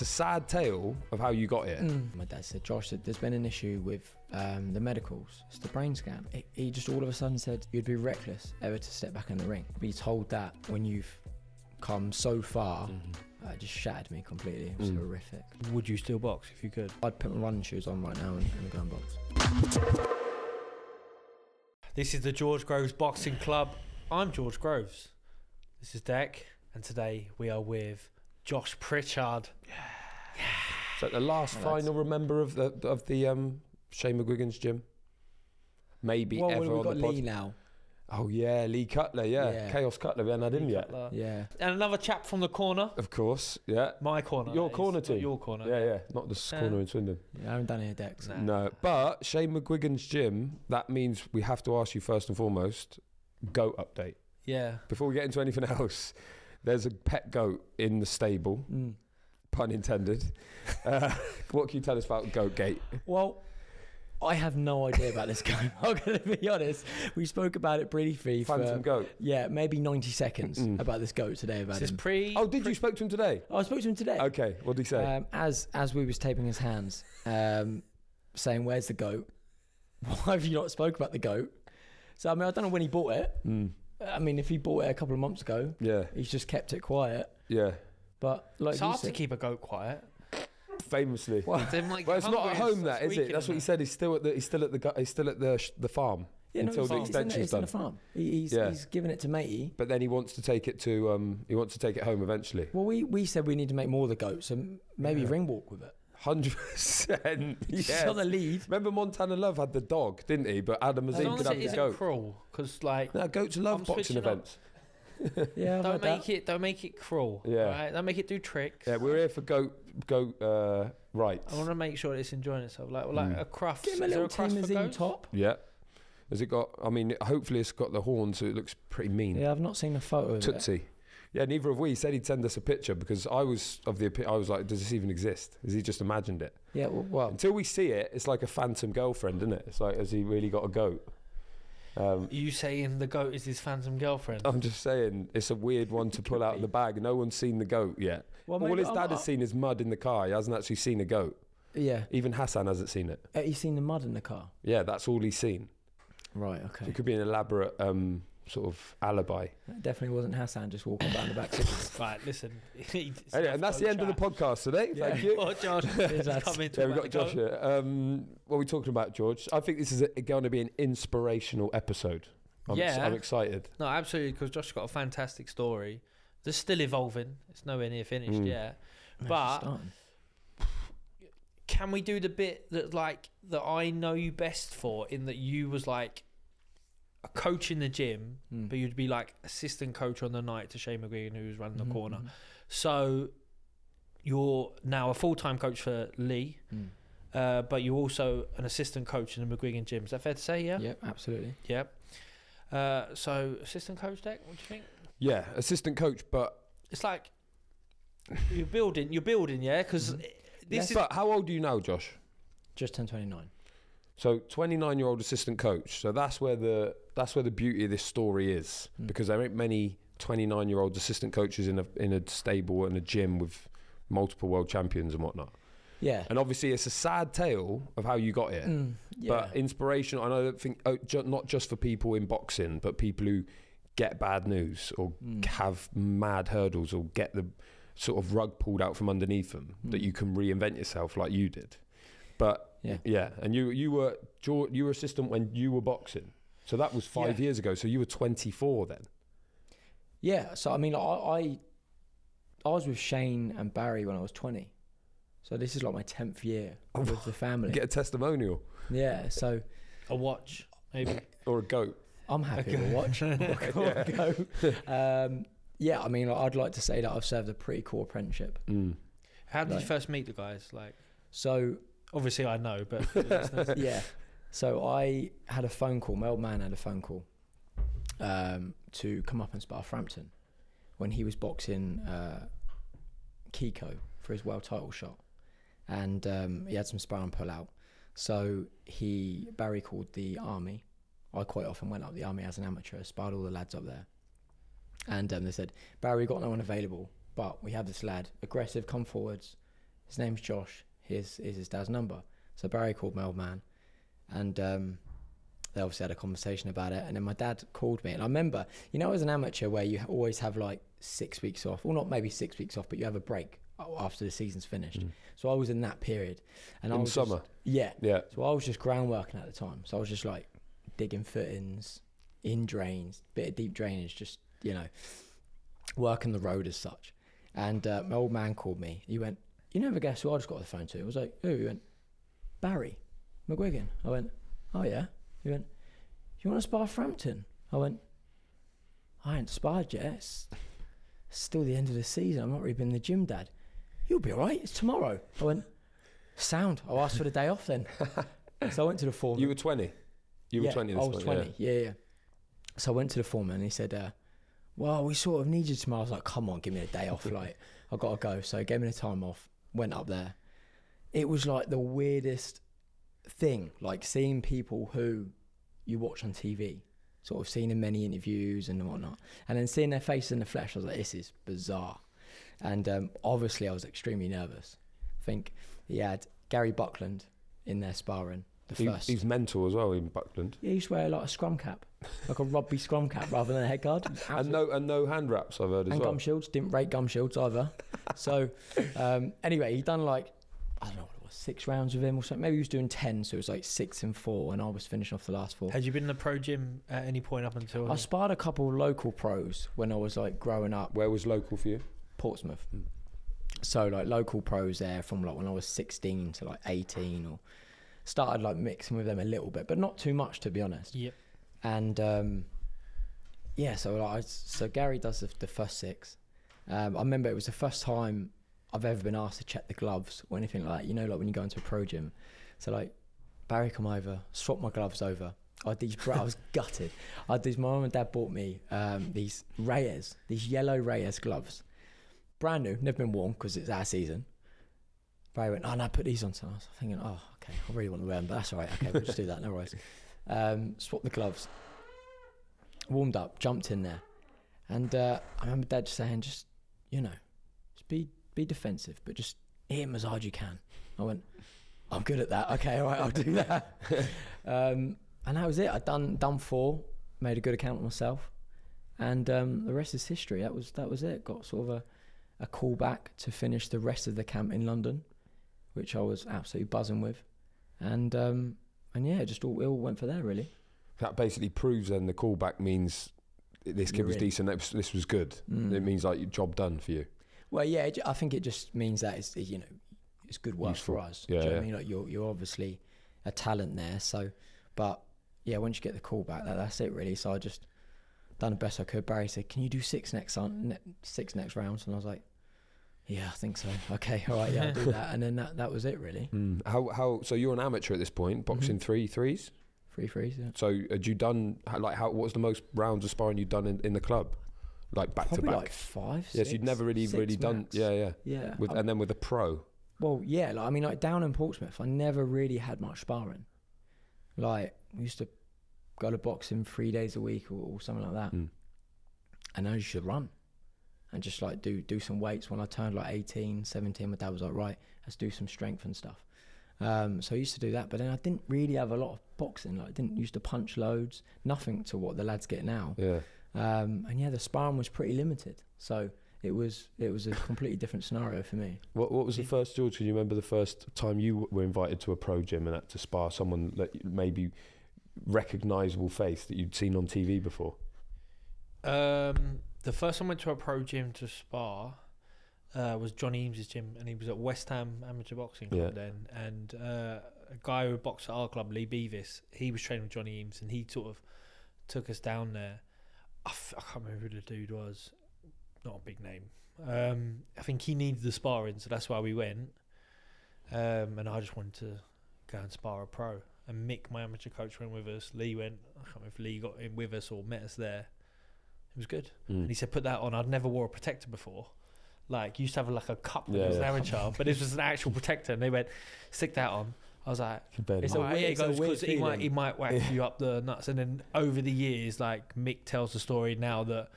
it's a sad tale of how you got here. My dad said, Josh, there's been an issue with um, the medicals. It's the brain scan. He, he just all of a sudden said, you'd be reckless ever to step back in the ring. Be told that when you've come so far, uh, it just shattered me completely. It was horrific. Would you still box if you could? I'd put my running shoes on right now and, and go and box. This is the George Groves Boxing Club. I'm George Groves. This is Dec, and today we are with Josh Pritchard. Yeah. So the last that's- final remember of the of the um, Shane McGuigan's gym. Maybe Well, ever we've on got the pod. Lee now. Oh yeah, Lee Cutler, yeah, Yeah. Chaos Cutler. We haven't had him yet. Yeah. And another chap from the corner. Of course, yeah. My corner. Your corner too. Your corner. Yeah, yeah, not the s- Yeah. corner in Swindon. yeah I haven't done any decks. Nah. No, but Shane McGuigan's gym. That means we have to ask you first and foremost. Goat update Yeah. before we get into anything else. There's a pet goat in the stable, Mm. pun intended. Uh, what can you tell us about Goat Gate? Well, I have no idea about this game. I'm going to be honest. We spoke about it briefly Phantom for Goat. yeah, maybe 90 seconds Mm. about this goat today. About This him. pre. Oh, did you spoke to him today? I spoke to him today. Okay, what did he say? Um, as as we was taping his hands, um, saying, "Where's the goat? Why have you not spoke about the goat?" So I mean, I don't know when he bought it. Mm, I mean, if he bought it a couple of months ago, yeah, he's just kept it quiet. yeah. But like It's you hard to keep a goat quiet. Famously. Well, Them, like, Well, it's not at home. That is it. That's what he said. He's still at the. He's still at the. He's still at the the farm yeah, no, until it's, the it's in extension's it's in done. the farm. He, he's Yeah. he's given it to matey. But then he wants to take it to. Um, he wants to take it home eventually. Well, we, we said we need to make more of the goat, so m- maybe Yeah. ring walk with it. Hundred percent. He's Yes. on the lead. Remember Montana Love had the dog, didn't he? But Adam As Azim long could as have it the isn't goat. cruel, because like No, goats love I'm boxing switching up. events. Yeah, I've don't heard make that. it don't make it cruel. Yeah. Right? Don't make it do tricks. Yeah, we're here for goat goat uh, rights. I want to make sure it's enjoying itself. Like like Mm. a cruff. Give him a Is there little a crust for Timazine goats? top. Yeah. Has it got? I mean, hopefully it's got the horns, so it looks pretty mean. Yeah, I've not seen a photo of it. Tootsie. Yeah, neither have we. He said he'd send us a picture because I was of the opinion. I was like, does this even exist? Has he just imagined it? Yeah, well, well Until we see it, it's like a phantom girlfriend, isn't it? It's like, has he really got a goat? Um, You saying the goat is his phantom girlfriend? I'm just saying, it's a weird one to pull out of the bag. No one's seen the goat yet. Well, All maybe his I'm- dad has seen is mud in the car. He hasn't actually seen a goat. yeah. Even Hassan hasn't seen it. Uh, He's seen the mud in the car. Yeah, that's all he's seen. Right. Okay. It could be an elaborate um, sort of alibi. That definitely wasn't Hassan just walking down the back. seat. Right, listen. Anyway, and that's the end of the podcast today. Yeah. Thank you. Oh, Josh, Cheers, lads. come into Yeah, we've got Josh here. Um, what are we talking about, George? I think this is going to be an inspirational episode. I'm, ex- Yeah. I'm excited. No, absolutely, because Josh's got a fantastic story. They're still evolving. It's nowhere near finished Mm. yet. Nice, But can we do the bit that like that I know you best for in that you was like a coach in the gym, Mm. but you'd be like assistant coach on the night to Shane McGuigan who was running the Mhm, corner. mhm. So you're now a full time coach for Lee, Mm. uh, but you're also an assistant coach in the McGuigan gym. Is that fair to say? Yeah. Yep, absolutely. Yep. Uh, so assistant coach Dec. What do you think? Yeah, assistant coach, but It's like you're building. You're building, yeah. Because Mhm. this is but how old are you now, Josh? Just turned 29. So 29 year old assistant coach. So that's where the that's where the beauty of this story is Mm. because there ain't many 29 year old assistant coaches in a in a stable and a gym with multiple world champions and whatnot. Yeah. And obviously, it's a sad tale of how you got here. Mm, yeah. But inspirational, and I don't think oh, ju- not just for people in boxing, but people who get bad news or Mm. have mad hurdles or get the sort of rug pulled out from underneath them, that Mm. you can reinvent yourself like you did. But Yeah. yeah, and you you were Geor- you were assistant when you were boxing, so that was five Yeah. years ago. So you were 24 then. Yeah, so I mean, I, I I was with Shane and Barry when I was 20. So this is like my 10th year Oh, with the family. Get a testimonial Yeah, so a watch, maybe. or a goat. I'm happy to watch. I'll go. Um, yeah, I mean, I'd like to say that I've served a pretty cool apprenticeship. Mm. How did Right. you first meet the guys? Like, So obviously I know, but for the listeners- yeah, so I had a phone call. My old man had a phone call um, to come up and spar Frampton when he was boxing uh, Kiko for his world title shot, and um, he had some sparring pull out. So he Barry called the army. I quite often went up the army as an amateur, sparred all the lads up there, and um, they said Barry got no one available, but we have this lad aggressive, come forwards, his name's Josh. Here's, here's his dad's number. So Barry called my old man, and um, they obviously had a conversation about it. And then my dad called me, and I remember, you know, as an amateur, where you always have like six weeks off, well, not maybe six weeks off, but you have a break after the season's finished. Mm. So I was in that period, and I In was just- summer? yeah. Yeah. So I was just ground working at the time. So I was just like digging footings, in drains, bit of deep drainage, just you know, working the road as such. And uh, my old man called me. He went, "You never guess who I just got the phone to?" I was like, "Who?" He went, "Barry McGuigan." I went, "Oh yeah." He went, "You want to spar Frampton?" I went, "I ain't sparred yet. It's still the end of the season. I'm not really been in the gym, Dad. You'll be all right. It's tomorrow." I went, "Sound." I asked for the day off then. so I went to the foreman. You were 20. You were yeah, 20 I was one, 20. Yeah. yeah, So I went to the foreman and he said, uh, "Well, we sort of need you tomorrow." I was like, "Come on, give me a day off. Like, I gotta go." So he gave me the time off. Went up there. It was like the weirdest thing, like seeing people who you watch on TV, sort of seeing in many interviews and whatnot, and then seeing their faces in the flesh. I was like, "This is bizarre," and um, obviously I was extremely nervous. I think he had Gary Buckland in there sparring the He, first. he's mental as well in Buckland. Yeah, he used to wear like a scrum cap, like a rugby scrum cap rather than a head guard. And no, and no hand wraps, I've heard as and well. gum shields. Didn't rate gum shields either. so um, anyway, he done like I don't know what it was, six rounds with him or something. Maybe he was doing ten, so it was like six and four, and I was finishing off the last four. Had you been in the pro gym at any point up until? I sparred a couple local pros when I was like growing up, Where was local for you? Portsmouth. Mm. So like local pros there from like when I was 16 to like 18 or started like mixing with them a little bit, but not too much to be honest. Yep. and um, yeah, so like, I, so Gary does the, the first six. Um, I remember it was the first time I've ever been asked to check the gloves or anything like that. You know, like when you go into a pro gym. So like Barry come over, swap my gloves over. I had these. bra- I was gutted. I had these. My mum and dad bought me um, these Reyes, these yellow Reyes gloves, brand new, never been worn because it's our season. Barry went, "Oh no, put these on." So I was thinking, "Oh, okay, I really want to wear them, but that's all right. Okay, we'll just do that. No worries." Um, swapped the gloves, warmed up, jumped in there, and uh, I remember Dad saying, "Just you know, just be be defensive, but just hit him as hard as you can." I went, "I'm good at that. Okay, all right, I'll do that." um, and that was it. I'd done done four, made a good account of myself, and um, the rest is history. That was that was it. Got sort of a a call back to finish the rest of the camp in London, which I was absolutely buzzing with, and um, and yeah, just all it all went for there really. That basically proves then the callback means this kid You're was in. decent. This, this was good. Mm. It means like job done for you. Well, yeah, it, I think it just means that it's you know it's good work for us. Yeah, Do you know what yeah. I mean? Like you're you're obviously a talent there. So, but yeah, once you get the call back, that, that's it really. So I just done the best I could. Barry said, "Can you do six next on ne- six next rounds?" And I was like, "Yeah, I think so. Okay, all right, yeah, I'll do that." And then that that was it really. Mm. How how? So you're an amateur at this point, boxing three threes. Free freeze. Yeah. So had you done like how? What was the most rounds of sparring you'd done in, in the club, like back Probably to back? like five. yes, you'd never really really done. Yeah, yeah. Yeah. With and then with a pro. Well, yeah, like I mean, like down in Portsmouth, I never really had much sparring. Like we used to go to boxing three days a week or, or something like that, Mm. and I used to run and just like do do some weights. When I turned like 18, 17, my dad was like, "Right, let's do some strength and stuff." Um, so I used to do that, but then I didn't really have a lot of boxing. Like I didn't used to punch loads, nothing to what the lads get now. Yeah. Um, and yeah, the sparring was pretty limited. So it was it was a completely different scenario for me. What What was the first, George? Can you remember the first time you were invited to a pro gym and had to spar someone that maybe recognisable face that you'd seen on TV before? Um, the first time I went to a pro gym to spar uh, was Johnny Eames's gym, and he was at West Ham Amateur Boxing Club Yeah. then. And uh, a guy who boxed at our club, Lee Beavis, he was training with Johnny Eames, and he sort of took us down there. I, f- I can't remember who the dude was. Not a big name. Um, I think he needed the sparring, so that's why we went. Um, and I just wanted to go and spar a pro. And Mick, my amateur coach, went with us. Lee went. I can't remember if Lee got in with us or met us there. It was good. Mm. And he said, put that on. I'd never wore a protector before. Like, used to have like a cup when Yeah, I was an yeah. amateur, but this was an actual protector. And they went, stick that on. I was like, It's a know. Weird- he it's a goes, weird 'cause he might, feeling. he might whack Yeah. you up the nuts. And then over the years, like, Mick tells the story now that,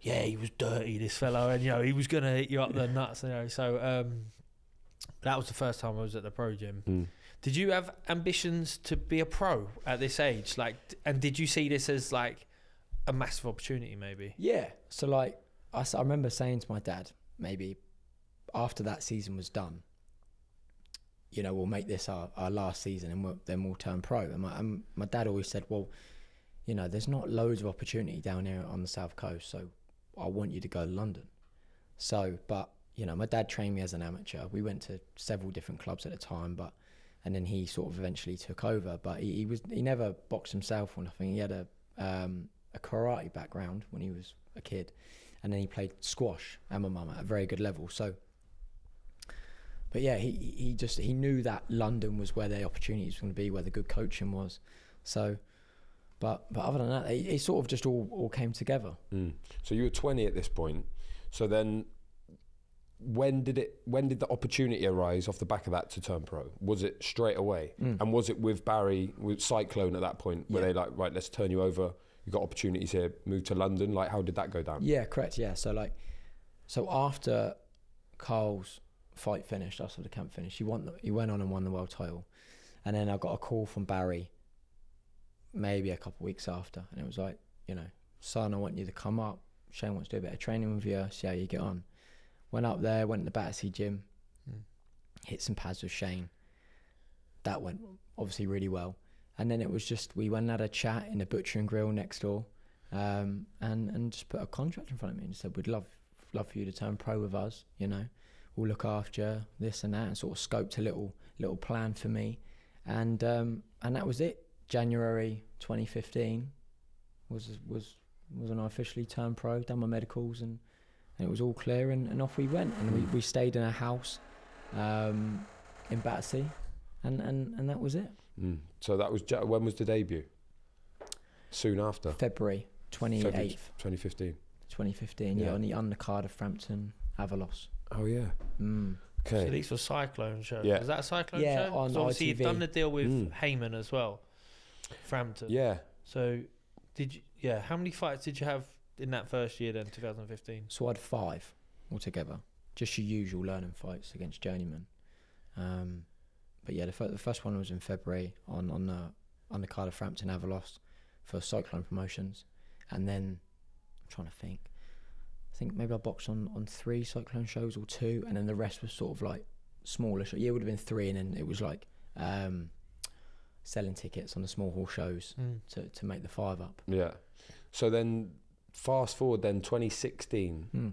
yeah, he was dirty, this fellow, and, you know, he was going to hit you up the nuts, you know. So, um, that was the first time I was at the pro gym. Mm. Did you have ambitions to be a pro at this age? Like, and did you see this as like a massive opportunity? Maybe. Yeah. So like, I, I remember saying to my dad, maybe after that season was done, you know, we'll make this our, our last season and we'll, then we'll turn pro. And my, and my dad always said, well, you know, there's not loads of opportunity down here on the south coast, so I want you to go to London. So, but you know, my dad trained me as an amateur. We went to several different clubs at the time, but and then he sort of eventually took over. But he, he was he never boxed himself or nothing. He had a um, a karate background when he was a kid, and then he played squash and my mum at a very good level. So, but yeah, he he just he knew that London was where the opportunities were going to be, where the good coaching was. So, but but other than that, it, it sort of just all all came together. Mm. So you were 20 at this point. So then, when did it? When did the opportunity arise off the back of that to turn pro? Was it straight away? Mm. And was it with Barry, with Cyclone at that point, where Yeah. they like, right, let's turn you over. You got opportunities here. Move to London. Like, how did that go down? Yeah, correct. Yeah, so like, so after Carl's fight finished, after the camp finished, he won. The, he went on and won the world title, and then I got a call from Barry. Maybe a couple of weeks after, and it was like, you know, son, I want you to come up. Shane wants to do a bit of training with you. See how you get on. Went up there, went to the Battersea gym, Mm. hit some pads with Shane. That went obviously really well. And then it was just we went and had a chat in the butcher and grill next door, um, and and just put a contract in front of me and said we'd love love for you to turn pro with us. You know, we'll look after this and that, and sort of scoped a little little plan for me, and um, and that was it. January 2015 was was was when I officially turned pro, done my medicals, and, and it was all clear, and, and off we went, and we, we stayed in a house um, in Battersea, and, and and that was it. Mm. So that was when was the debut? Soon after, February 28th, February 2015. 2015. Yeah, Yeah. on the undercard of Frampton Avalos. Oh yeah. Mm. Okay. So Okay. these were Cyclone shows. Yeah. Was that a Cyclone Yeah, show? on 'Cause obviously you've done the deal with Mm. Haymon as well, Frampton. Yeah. So did you? Yeah. How many fights did you have in that first year then, 2015? So I had five altogether. Just your usual learning fights against journeymen. Um, but yeah, the, fir- the first one was in February on on the on the card of Frampton Avalos for Cyclone Promotions, and then I'm trying to think. I think maybe I boxed on on three Cyclone shows or two, and then the rest was sort of like smaller. Show. Yeah, it would have been three, and then it was like um, selling tickets on the small hall shows Mm. to to make the five up. Yeah. So then, fast forward then 2016. Hmm.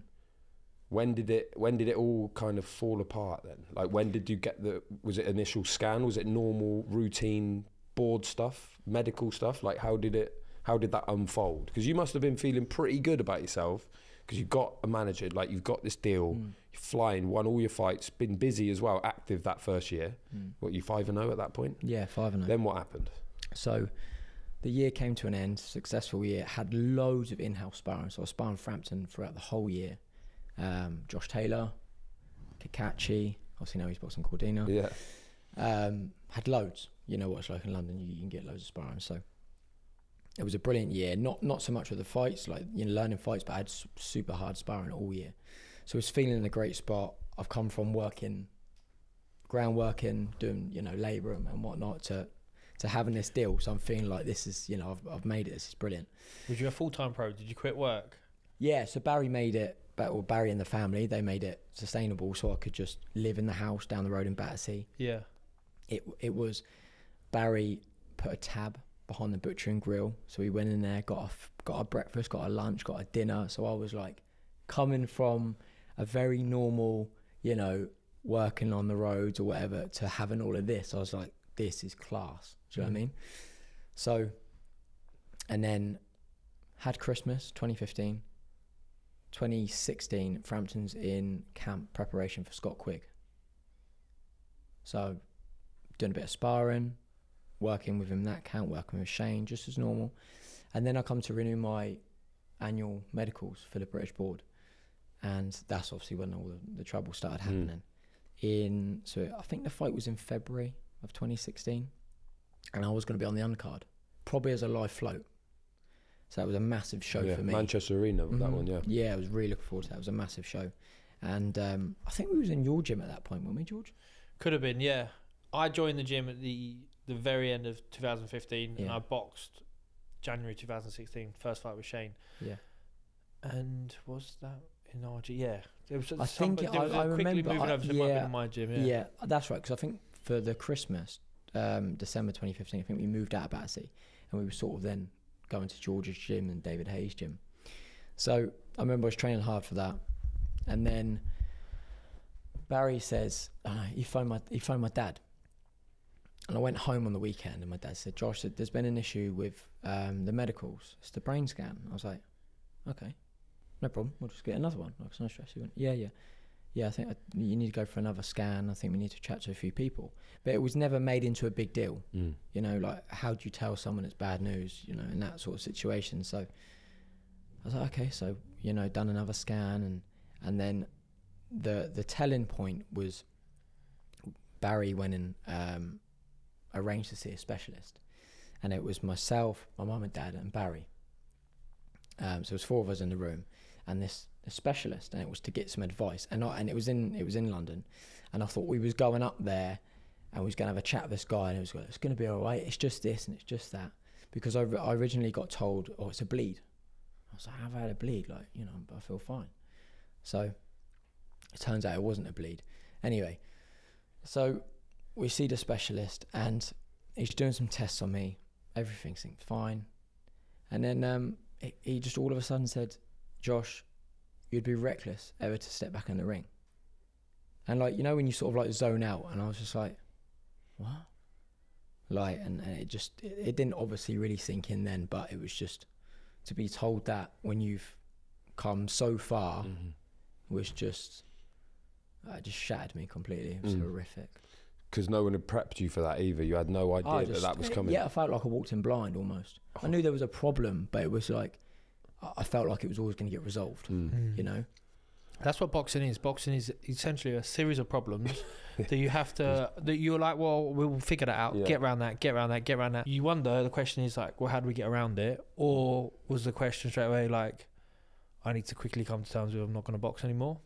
When did it? When did it all kind of fall apart? Then, like, when did you get the? Was it initial scan? Was it normal routine board stuff, medical stuff? Like, how did it? How did that unfold? Because you must have been feeling pretty good about yourself because you've got a manager, like you've got this deal, Mm. you're flying, won all your fights, been busy as well, active that first year. Mm. What you five and zero at that point? Yeah, five and oh. Then what happened? So the year came to an end, successful year, had loads of in-house sparring. So I was sparring Frampton throughout the whole year. Um, Josh Taylor, Cacace, obviously now he's boxing Cordina. Yeah. Um, had loads. You know what it's like in London, you, you can get loads of sparring. So it was a brilliant year. Not not so much with the fights, like you know, learning fights, but I had super hard sparring all year. So I was feeling in a great spot. I've come from working, ground working, doing you know labour and, and whatnot to to having this deal. So I'm feeling like this is you know I've I've made it. This is brilliant. Was you a full time pro? Did you quit work? Yeah. So Barry made it. Or Barry and the family, they made it sustainable, so I could just live in the house down the road in Battersea Yeah. it it was Barry put a tab behind the butcher and grill, so we went in there, got a got a breakfast, got a lunch, got a dinner. So I was like coming from a very normal, you know, working on the roads or whatever to having all of this. I was like, this is class. Do you know what I Mm. mean? So, and then had Christmas 2015. 2016, Frampton's in camp preparation for Scott Quigg. So, doing a bit of sparring, working with him that camp, working with Shane, just as normal. And then I come to renew my annual medicals for the British Board. And that's obviously when all the, the trouble started Mm. happening. In so I think the fight was in February of 2016, and I was going to be on the undercard, probably as a live float. So that was a massive show yeah. for me. Manchester Arena, that Mhm. one, yeah. Yeah, I was really looking forward to that. It was a massive show. and um, I think we was in your gym at that point, weren't we, George? Could have been, yeah. I joined the gym at the the very end of 2015, and I boxed January 2016. First fight with Shane, Yeah. and was that in RG? Yeah, there was I some- think there I- was a I quickly remember, moving I- over to my- yeah, my gym. Yeah, Yeah, that's right. Because I think for the Christmas, um, December 2015, I think we moved out of Battersea, and we were sort of then going to George's gym and David Haye's gym. So I remember I was training hard for that, and then Barry says uh, he phoned my he phoned my dad, and I went home on the weekend, and my dad said, "Josh, there's been an issue with um, the medicals. It's the brain scan." I was like, "Okay, no problem. We'll just get another one. Like, no stress." He went, "Yeah, yeah." Yeah, I think I, you need to go for another scan. I think we need to chat to a few people. But it was never made into a big deal. Mm. You know, like how do you tell someone it's bad news? You know, in that sort of situation. So I was like, okay, so you know, done another scan, and and then the the telling point was Barry went and um, arranged to see a specialist, and it was myself, my mum and dad, and Barry. Um, so it was four of us in the room, and this specialist, and it was to get some advice, and I, and it was in it was in London, and I thought we was going up there, and we was going to have a chat with this guy, and it was going, it's going to be all right. It's just this and it's just that, because I, I originally got told, oh, it's a bleed. I was like, I've had a bleed, like you know, I feel fine. So it turns out it wasn't a bleed. Anyway, so we see the specialist, and he's doing some tests on me. Everything seemed fine, and then um, he, he just all of a sudden said, Josh, you'd be reckless ever to step back in the ring. And like, you know, when you sort of like zone out, and I was just like, what? Like, and, and it just, it, it didn't obviously really sink in then, but it was just to be told that when you've come so far Mhm. was just, uh, it just shattered me completely. It was Mm. horrific. Because no one had prepped you for that either. You had no idea I that that was coming. Yeah, I felt like I walked in blind almost. I knew there was a problem, but it was like, I I felt like it was always going to get resolved, Mm. you know? That's what boxing is. Boxing is essentially a series of problems that you have to. That you're like, well, we'll figure that out. Yeah. Get around that. Get around that. Get around that. You wonder. The question is like, well, how do we get around it? Or was the question straight away like, I need to quickly come to terms with I'm not going to box anymore?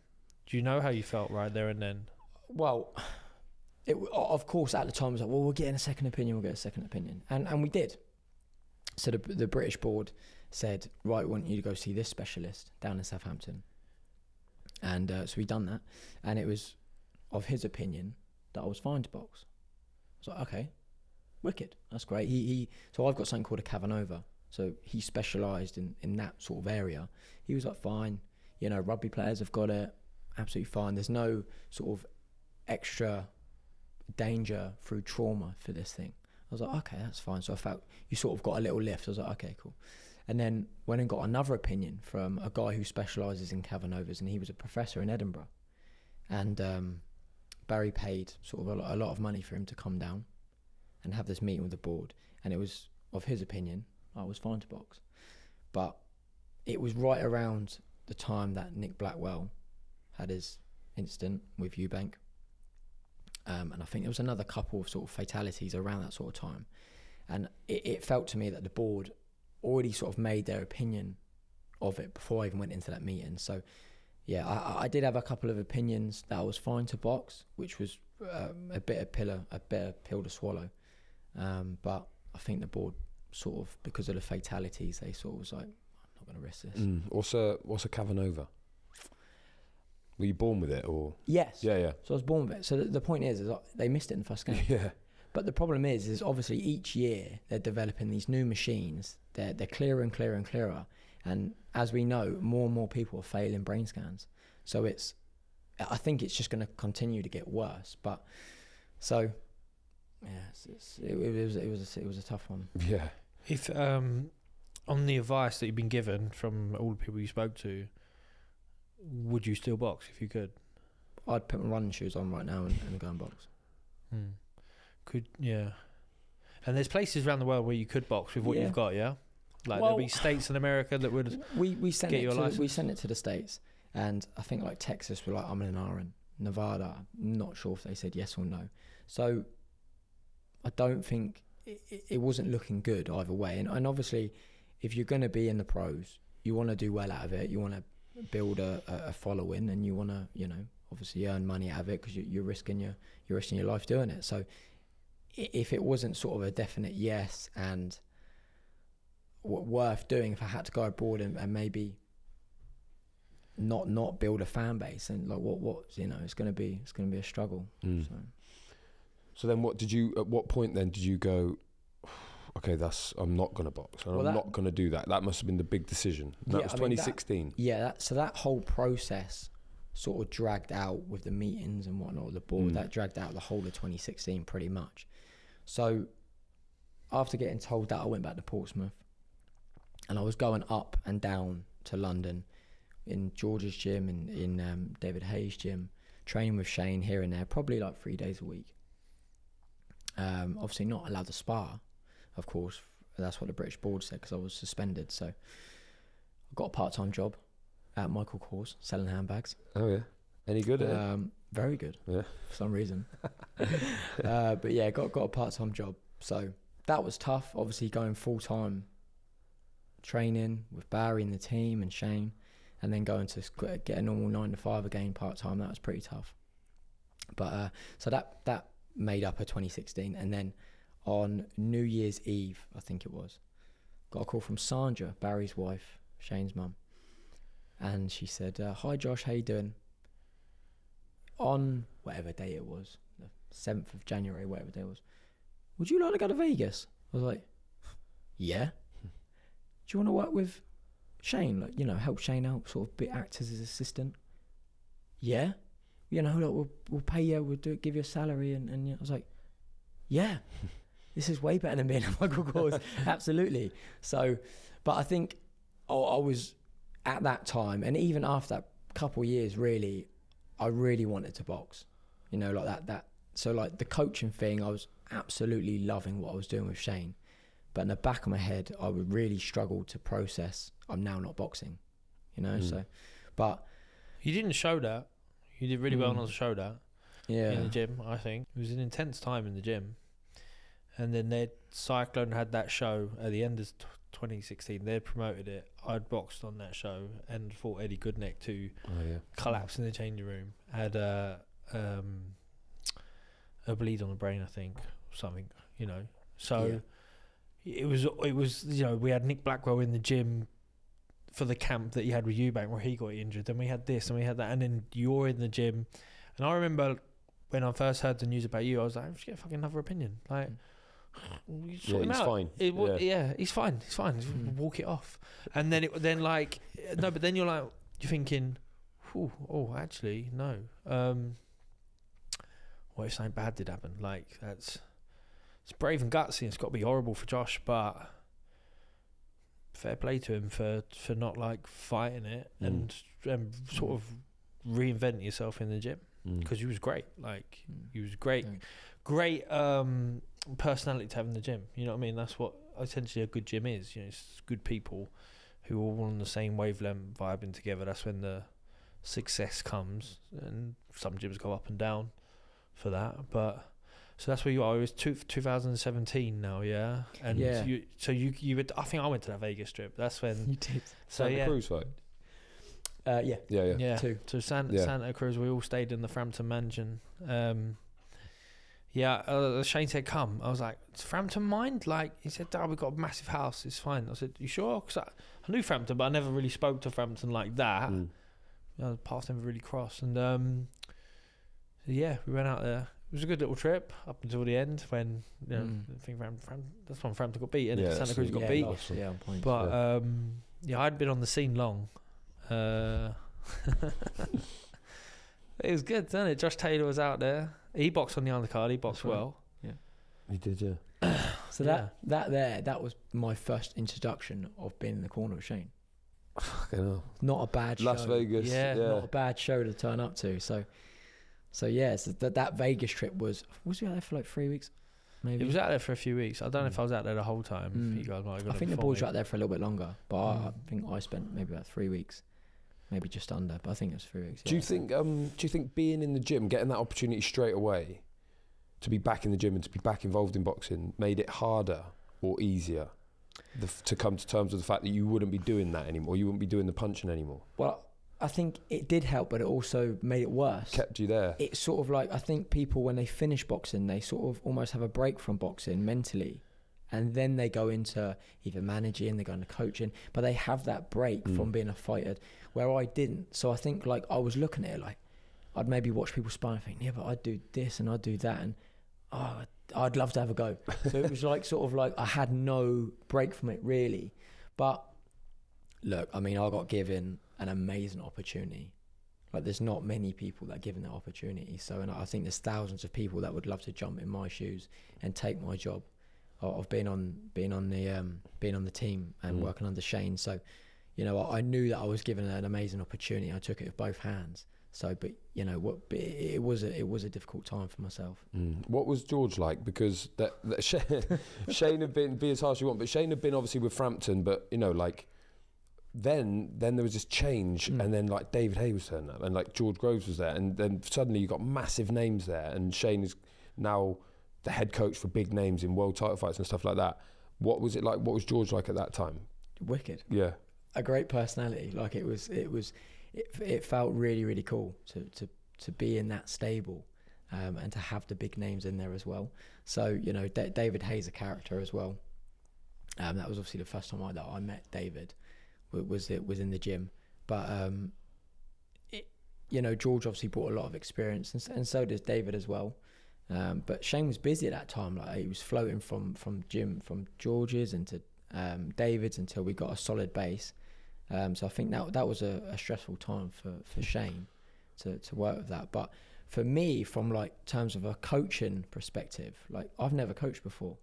Do you know how you felt right there and then? Well, it of course at the time it was like, well, we're getting a second opinion. We'll get a second opinion, and and we did. So the the British board said, right, we want you to go see this specialist down in Southampton, and uh, so we done that, and it was of his opinion that I was fine to box. I was like, okay, wicked, that's great. He he. So I've got something called a cavernoma. So he specialised in in that sort of area. He was like, fine, you know, rugby players have got it, absolutely fine. There's no sort of extra danger through trauma for this thing. I was like, okay, that's fine. So I felt you sort of got a little lift. I was like, okay, cool. And then went and got another opinion from a guy who specialises in cavernomas, and he was a professor in Edinburgh. And um, Barry paid sort of a lot, a lot of money for him to come down and have this meeting with the board. And it was of his opinion, I was fine to box. But it was right around the time that Nick Blackwell had his incident with Eubank. Um, and I think there was another couple of sort of fatalities around that sort of time. And it, it felt to me that the board already sort of made their opinion of it before I even went into that meeting. So, yeah, I, I did have a couple of opinions that I was fine to box, which was um, a bit of pillar, a bit of pill to swallow. Um, but I think the board sort of because of the fatalities, they sort of was like, I'm not going to risk this. Mm. What's a what's a cavernoma? Were you born with it or? Yes. Yeah, yeah, So I was born with it. So the, the point is, is that they missed it in the first game. yeah. But the problem is, is obviously each year they're developing these new machines. They're they're clearer and clearer and clearer. And as we know, more and more people are failing brain scans. So it's, I think it's just going to continue to get worse. But so, yeah, it's, it's, it, it was it was a, it was a tough one. Yeah. If um, on the advice that you've been given from all the people you spoke to, would you still box if you could? I'd put my running shoes on right now and, and go and box. Hmm. Could yeah. And there's places around the world where you could box with what Yeah. you've got, yeah. Like Well- there'll be states in America that would. We we sent Get it your to, we sent it to the states, and I think like Texas were like I'm an Aaron, Nevada. I'm not sure if they said yes or no. So I don't think it, it- wasn't looking good either way. And, and obviously, if you're going to be in the pros, you want to do well out of it. You want to build a, a following and you want to, you know, obviously earn money out of it because you, you're risking your you're risking your life doing it. So if it wasn't sort of a definite yes and w- worth doing, if I had to go abroad and, and maybe not not build a fan base and like what what you know it's gonna be it's gonna be a struggle. Mm. So. So then, what did you? At what point then did you go? Okay, that's I'm not gonna box. Well, I'm that- not gonna do that. That must have been the big decision. That Yeah, was I mean, 2016. Yeah, that, so that whole process sort of dragged out with the meetings and whatnot, the board, Mm. that dragged out the whole of 2016 pretty much. So after getting told that, I went back to Portsmouth and I was going up and down to London in George's gym and in um, David Haye's gym, training with Shane here and there, probably like three days a week. Um, obviously, not allowed to spar, of course. That's what the British board said because I was suspended. So I got a part time job at Michael Kors selling handbags. Oh yeah. Any good? Um, very good. Yeah. For some reason. uh, but yeah, got got a part time job. So that was tough. Obviously, going full time training with Barry and the team and Shane, and then going to get a normal nine to five again part time. That was pretty tough. But uh, so that that made up a 2016, and then on New Year's Eve, I think it was, got a call from Sandra, Barry's wife, Shane's mum, and she said, uh, "Hi Josh, how you doing?" On whatever day it was, the seventh of January, whatever day it was, would you like to go to Vegas? I was like, "Yeah." Do you want to work with Shane? Like, you know, help Shane out, sort of be, act as his assistant. Yeah, you know, like, we'll we'll pay you, we'll do give you a salary, and and I was like, yeah, this is way better than being a Michael Kors, absolutely. So, but I think I, I was at that time, and even after that couple of years, really, I really wanted to box. You know, like that that. So like the coaching thing, I was absolutely loving what I was doing with Shane. But in the back of my head, I would really struggle to process. I'm now not boxing, you know. Mm. So, but You didn't show that. You did really well Mm. not to show that yeah, in the gym. I think it was an intense time in the gym, and then they Cyclone had that show at the end of t- 2016. They promoted it. I'd boxed on that show and fought Eddie Goodneck to oh yeah. collapse in the changing room. Had a um, a bleed on the brain, I think, or something. You know, so it was it was you know we had Nick Blackwell in the gym for the camp that he had with Eubank where he got injured. Then we had this and we had that, and then you're in the gym. And I remember when I first heard the news about you, I was like, I should get fucking have another opinion. Like, you sort Yeah, he's out. fine. It, Yeah. yeah. he's fine. He's fine. Just Mm. Walk it off. And then it then like no, but then you're like you're thinking, oh, actually no. Um, what if something bad did happen? Like that's it's brave and gutsy. And it's got to be horrible for Josh, but fair play to him for for not like fighting it Mm. and and sort of reinventing yourself in the gym Mm. because he was great. Like Mm. he was great, Thanks. great um, personality to have in the gym. You know what I mean? That's what essentially a good gym is. You know, it's good people who are all on the same wavelength, vibing together. That's when the success comes, and some gyms go up and down for that. But so that's where you are. It was two, 2017 now, yeah. And Yeah. you, so you you would. I think I went to that Vegas trip. That's when. you did. So Santa yeah, Cruz fight. Uh, yeah, Yeah, yeah. yeah. two. So Santa, Yeah. Santa Cruz, we all stayed in the Frampton Mansion. Um, yeah, uh, Shane said, "Come." I was like, "It's Frampton mind?" Like he said, "Dad, we've got a massive house. It's fine." I said, "You sure?" Because I, I knew Frampton, but I never really spoke to Frampton like that. Mm. You know, paths never really crossed. And um, so yeah, we went out there. It was a good little trip up until the end when you know, Mm. I think Frampton, Frampton, that's when Frampton got beat, and Yeah, Santa Cruz the- got yeah, beat. last- yeah, on point. But um, yeah, I'd been on the scene long. Uh, it was good, didn't it? Josh Taylor was out there. He boxed on the undercard. He boxed right. well. Yeah, he did, yeah. so that that there, that was my first introduction of being in the corner with Shane. Fucking hell. Not a bad Las show. Vegas. Yeah, Yeah. Not a bad show to turn up to. So, so yeah, so that that Vegas trip was was we out there for like three weeks, maybe. He was out there for a few weeks. I don't know if Mm. I was out there the whole time. Mm. You guys might have I got it think the before boys were out there for a little bit longer, but I, I Mm. think I spent maybe about three weeks, maybe just under. But I think it was three weeks. Do you think? Um, do you think being in the gym, getting that opportunity straight away, to be back in the gym and to be back involved in boxing, made it harder or easier the, to come to terms with the fact that you wouldn't be doing that anymore? You wouldn't be doing the punching anymore. Well, I think it did help, but it also made it worse. Kept you there. it's sort of like I think people when they finish boxing, they sort of almost have a break from boxing mentally, and then they go into either managing, they go into coaching, but they have that break Mm. from being a fighter, where I didn't. So I think like I was looking at it like I'd maybe watch people spar and think, yeah, but I'd do this and I'd do that, and oh, I'd love to have a go. so it was like sort of like I had no break from it really, but look, I mean, I got given an amazing opportunity. Like, there's not many people that are given that opportunity. So, and I think there's thousands of people that would love to jump in my shoes and take my job of being on being on the um, being on the team and Mm. working under Shane. So, you know, I, I knew that I was given an amazing opportunity. I took it with both hands. So, but you know, what it, it was a it was a difficult time for myself. Mm. What was George like? Because that, that Shane, Shane had been be as harsh as you want, but Shane had been obviously with Frampton, but you know, like then then there was this change, Mm. and then like David Haye was turning up, and like George Groves was there, and then suddenly you got massive names there, and Shane is now the head coach for big names in world title fights and stuff like that. What was it like? What was George like at that time? Wicked. Yeah, a great personality. Like it was, it was, it, it felt really, really cool to to to be in that stable, um, and to have the big names in there as well. So you know, D- David Haye's a character as well. Um, that was obviously the first time I, that I met David. Wa- Was it was in the gym, but um, it, you know, George obviously brought a lot of experience, and, and so does David as well. Um, but Shane was busy at that time. Like he was floating from from gym from George's into um, David's until we got a solid base. Um, so I think that that was a, a stressful time for, for Shane to, to work with that. But for me, from like terms of a coaching perspective, like I've never coached before,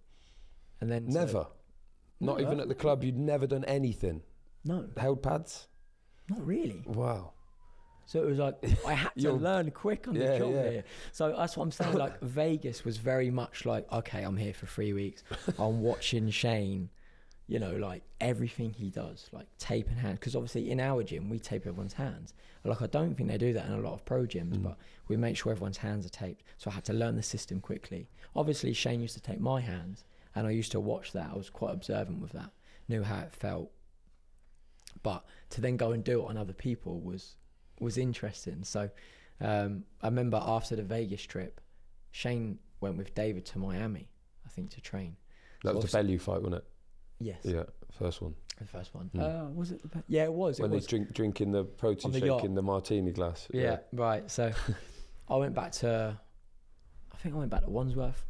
and then to- never. Not No, even at the club. You'd never done anything. No, Held pads. not really. Wow. So it was like I had to learn quick on Yeah, the job yeah. here. So that's what I'm saying. Like Vegas was very much like, okay, I'm here for three weeks. I'm watching Shane, you know, like everything he does, like tape and hands. Because obviously in our gym we tape everyone's hands. Like I don't think they do that in a lot of pro gyms, Mm. but we make sure everyone's hands are taped. So I had to learn the system quickly. Obviously Shane used to tape my hands, and I used to watch that. I was quite observant with that. Knew how it felt. But to then go and do it on other people was was interesting. So um, I remember after the Vegas trip, Shane went with David to Miami, I think, to train. That So was the obviously- Bellew fight, wasn't it? Yes, Yeah, first one. the first one. Mm. Uh, was it? The, yeah, it was. It when was. they drink drinking the protein On the shake yacht. in the martini glass. Yeah, right. So I went back to, I think I went back to Wandsworth,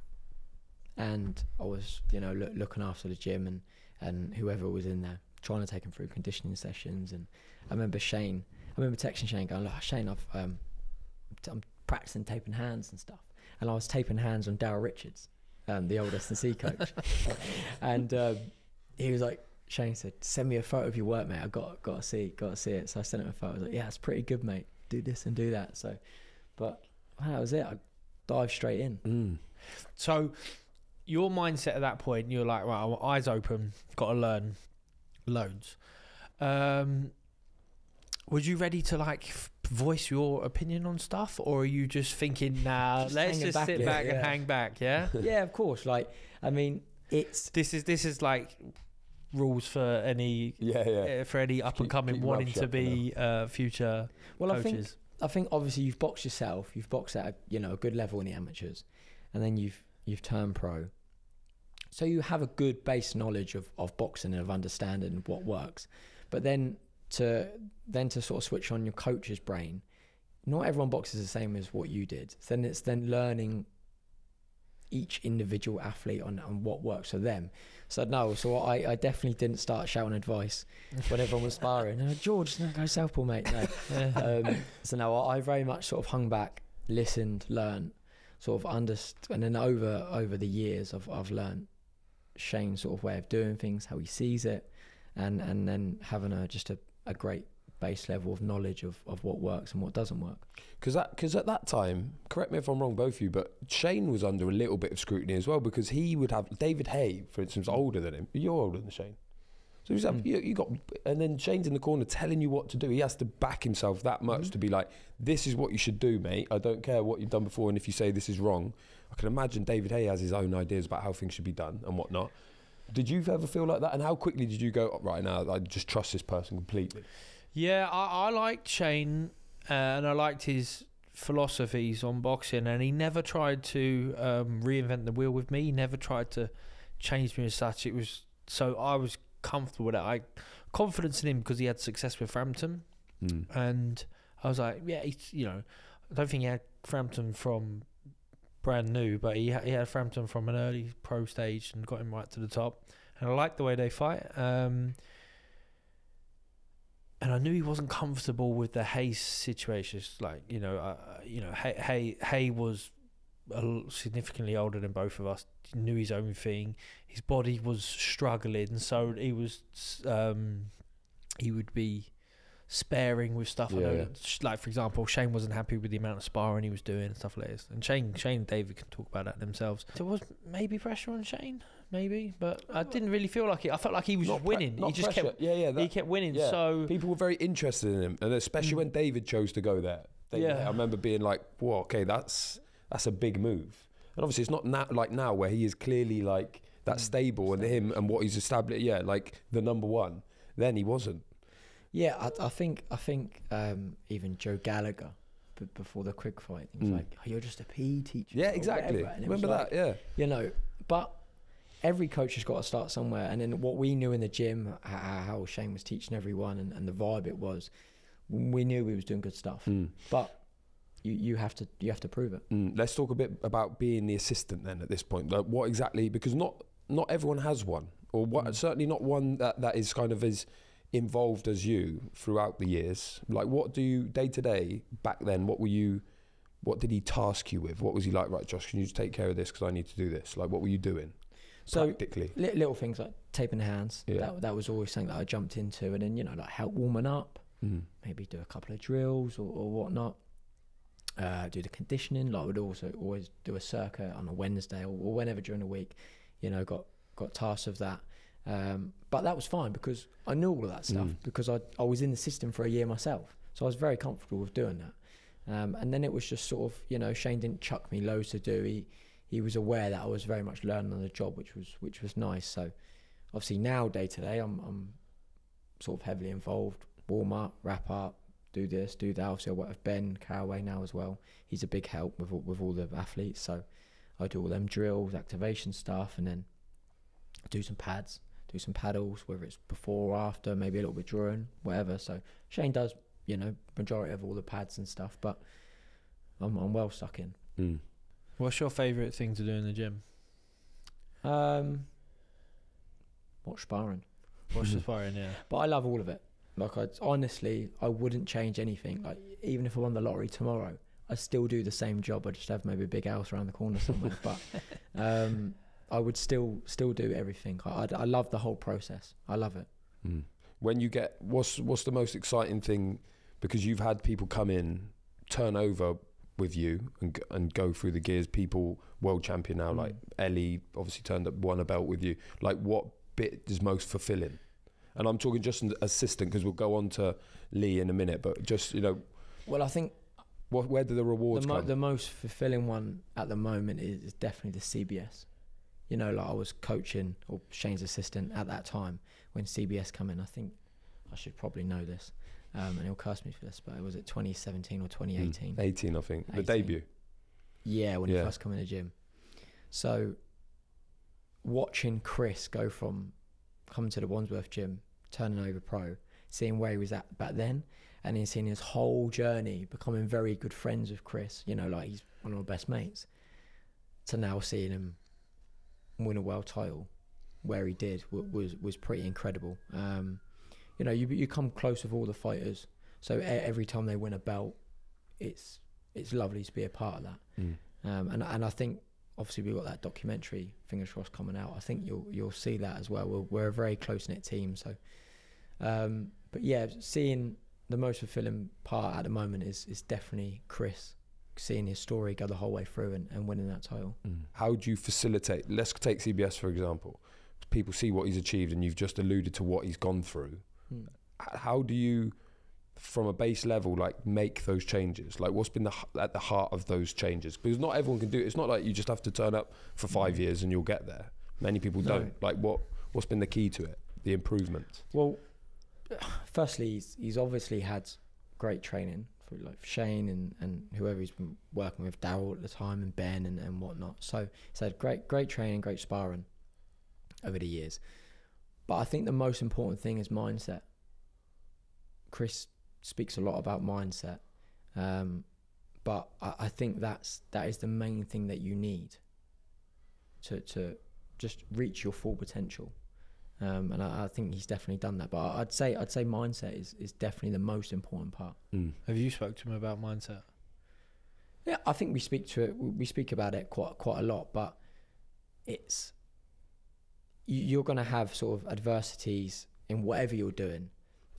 and I was, you know, loo- looking after the gym and and whoever was in there, trying to take him through conditioning sessions. And I remember Shane. I remember texting Shane, going, "Look, Shane, I've um, I'm practicing taping hands and stuff." And I was taping hands on Daryl Richards, um, the old S&C coach, and um, he was like. Shane said, "Send me a photo of your work, mate. I got got to see, got to see it." So I sent him a photo. I was like, "Yeah, it's pretty good, mate. Do this and do that." So, but well, that was it. I dived straight in. Mm. So, your mindset at that point, you're like, right, well, eyes open, got to learn loads. Um, was you ready to like f- voice your opinion on stuff, or are you just thinking, nah, Just let's just back sit a bit, back and yeah. hang back? Yeah. yeah, of course. Like, I mean, it's this is this is like rules for any Yeah, yeah. uh, for any up and coming wanting to be uh, future well. I think coaches. I think obviously you've boxed yourself. You've boxed at a, you know a good level in the amateurs, and then you've you've turned pro. So you have a good base knowledge of, of boxing and of understanding what works. But then to then to sort of switch on your coach's brain, not everyone boxes the same as what you did. Then it's then learning each individual athlete on, on what works for them. So no, so I, I definitely didn't start shouting advice when everyone was sparring. "Oh, George, no, go southpaw, mate. No. um, so no, I I very much sort of hung back, listened, learned, sort of understood, and then over over the years, I've I've learned Shane's sort of way of doing things, how he sees it, and and then having a just a, a great base level of knowledge of, of what works and what doesn't work. Because that, cause at that time, correct me if I'm wrong, both of you, but Shane was under a little bit of scrutiny as well because he would have David Haye, for instance, older than him. You're older than Shane. So he's Mm. you, you got, and then Shane's in the corner telling you what to do. He has to back himself that much Mhm. to be like, "This is what you should do, mate. I don't care what you've done before, and if you say this is wrong, I can imagine David Haye has his own ideas about how things should be done and whatnot." Did you ever feel like that? And how quickly did you go "Oh, right now? I just trust this person completely. Yeah, I, I liked Shane uh, and I liked his philosophies on boxing, and he never tried to um, reinvent the wheel with me. He never tried to change me as such. It was so I was comfortable with it. I confidence in him because he had success with Frampton, Mm. and I was like, yeah, he's, you know, I don't think he had Frampton from brand new, but he he had Frampton from an early pro stage and got him right to the top. And I like the way they fight. Um, and I knew he wasn't comfortable with the Haye situation. It's Like you know, uh, you know, Haye Haye, Haye was significantly older than both of us. He knew his own thing. His body was struggling, so he was um, he would be sparing with stuff. I Yeah, know, yeah. like for example, Shane wasn't happy with the amount of sparring he was doing and stuff like this. And Shane, Shane and David can talk about that themselves. There was maybe pressure on Shane, maybe, but I didn't really feel like it. I felt like he was Not just pre- winning. not he just pressure. kept Yeah, yeah. he kept winning. yeah. So people were very interested in him, and especially Mm. when David chose to go there. They, Yeah. I remember being like, "Whoa, okay, that's that's a big move." And obviously, it's not now, like now where he is clearly like that Mm, stable and him and what he's established. Yeah, like the number one. Then he wasn't. Yeah, I, I think I think um, even Joe Gallagher b- before the Quigg fight, he was Mm. like, oh, "You're just a PE teacher." Yeah, or exactly. whatever," and it was Remember like, that? Yeah. You know, but every coach has got to start somewhere. And then what we knew in the gym, how, how Shane was teaching everyone, and, and the vibe it was, we knew we was doing good stuff. Mm. But you, you have to you have to prove it. Mm, let's talk a bit about being the assistant then at this point. Like what exactly? Because not not everyone has one, or what, Mm. certainly not one that, that is kind of as involved as you throughout the years. Like what do you day to day back then? What were you? What did he task you with? What was he like? Right, Josh, can you just take care of this because I need to do this? Like what were you doing So practically? li- little things like taping the hands. Yeah. That that was always something that I jumped into, and then you know like help warming up. Mm. maybe do a couple of drills or, or whatnot. Uh, do the conditioning. Like I would also always do a circuit on a Wednesday or, or whenever during the week. You know, got got tasks of that. Um, but that was fine because I knew all of that stuff Mm. because I I was in the system for a year myself, so I was very comfortable with doing that. Um, and then it was just sort of you know Shane didn't chuck me loads to do. He he was aware that I was very much learning on the job, which was which was nice. So obviously now day to day I'm I'm sort of heavily involved. Warm up, wrap up, do this, do that. Obviously, I work with Ben Caraway now as well. He's a big help with all- with all the athletes. So I do all them drills, activation stuff, and then do some pads, do some paddles, whether it's before or after, maybe a little bit during, whatever. So Shane does, you know, majority of all the pads and stuff, but I'm I'm well stuck in. Mm. What's your favourite thing to do in the gym? Um, watch sparring. Watch the sparring, yeah. But I love all of it. Like I honestly, I wouldn't change anything. Like even if I won the lottery tomorrow, I still do the same job. I just have maybe a big house around the corner somewhere. but um, I would still still do everything. I, I I love the whole process. I love it. Mm. When you get what's what's the most exciting thing because you've had people come in, turn over with you and and go through the gears. People world champion now, Mm. like Ellie, obviously turned up, won a belt with you. Like what bit is most fulfilling? And I'm talking just an assistant because we'll go on to Lee in a minute. But just you know, Well, I think what where do the rewards the, mo- come? the most fulfilling one at the moment is, is definitely the CBS. You know, like I was coaching or Shane's assistant at that time when CBS come in. I think I should probably know this, um, and he'll curse me for this, but it was it 2017 or 2018. Mm, 18, I think. The debut. Yeah, when Yeah. he first come in the gym. So watching Chris go from coming to the Wandsworth gym, turning over pro, seeing where he was at back then, and then seeing his whole journey, becoming very good friends with Chris, you know, like he's one of my best mates, to now seeing him win a world title where he did w- was was pretty incredible. Um, you know, you you come close with all the fighters, so every time they win a belt, it's it's lovely to be a part of that. Mm. Um, and and I think obviously we've got that documentary, fingers crossed, coming out. I think you'll you'll see that as well. We're, we're a very close knit team, so. Um, but yeah, seeing the most fulfilling part at the moment is is definitely Chris, seeing his story go the whole way through and, and winning that title. Mm. How do you facilitate? Let's take CBS for example. People see what he's achieved, and you've just alluded to what he's gone through. Hmm. H- How do you, from a base level, like make those changes? Like, what's been the, at the heart of those changes? Because not everyone can do it. It's not like you just have to turn up for five years and you'll get there. Many people No. don't. Like, what what's been the key to it? The improvement. Well, firstly, he's, he's obviously had great training through like Shane and, and whoever he's been working with, Daryl at the time, and Ben and, and whatnot. So he's had great great training, great sparring over the years. But I think the most important thing is mindset. Chris speaks a lot about mindset, um, but I, I think that's that is the main thing that you need to to just reach your full potential. Um, and I, I think he's definitely done that. But I- I'd say I'd say mindset is, is definitely the most important part. Mm. Have you spoke to him about mindset? Yeah, I think we speak to it. We speak about it quite quite a lot, but it's you- you're going to have sort of adversities in whatever you're doing,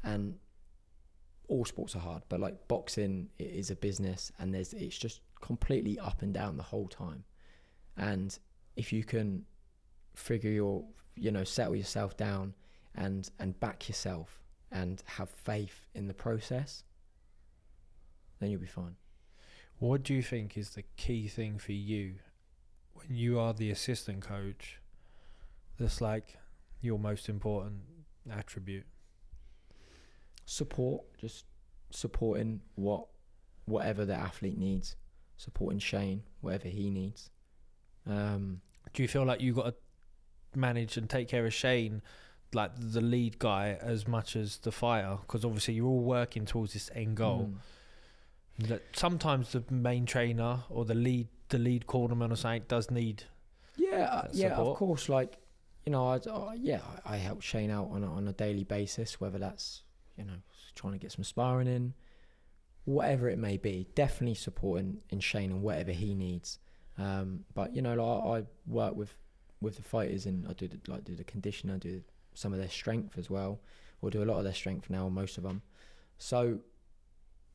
and all sports are hard. But like boxing i- is a business, and there's it's just completely up and down the whole time. And if you can figure your you know settle yourself down and and back yourself and have faith in the process, then you'll be fine. What do you think is the key thing for you when you are the assistant coach? That's like your most important attribute. support just supporting what whatever the athlete needs supporting shane whatever he needs um Do you feel like you got to manage and take care of Shane, like the lead guy, as much as the fighter? Because obviously you're all working towards this end goal. mm, That sometimes the main trainer or the lead, the lead cornerman or something does need. yeah uh, yeah of course like you know I uh, yeah I, I help shane out on a, on a daily basis whether that's you know trying to get some sparring in whatever it may be definitely supporting in shane and whatever he needs um but you know like, i work with with the fighters and i do the, like do the condition i do some of their strength as well or do a lot of their strength now most of them so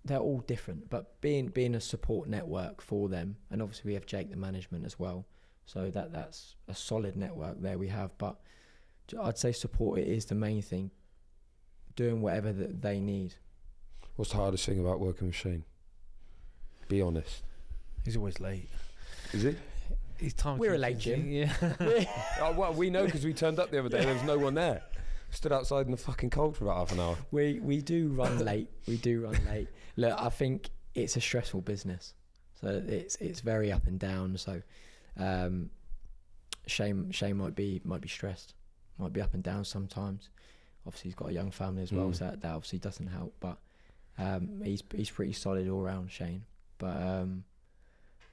they're all different but being being a support network for them and obviously we have jake the management as well so that that's a solid network there we have but I'd say support is the main thing doing whatever that they need What's the hardest thing about working with Shane? Be honest. He's always late. Is it? He's time. We're a late gym. Yeah. oh, well, we know because we turned up the other day. There was no one there. Stood outside in the fucking cold for about half an hour. we we do run late we do run late look i think it's a stressful business so it's it's very up and down so um shane shane might be might be stressed might be up and down sometimes obviously he's got a young family as well Mm. so that, that obviously doesn't help but um he's he's pretty solid all round shane but um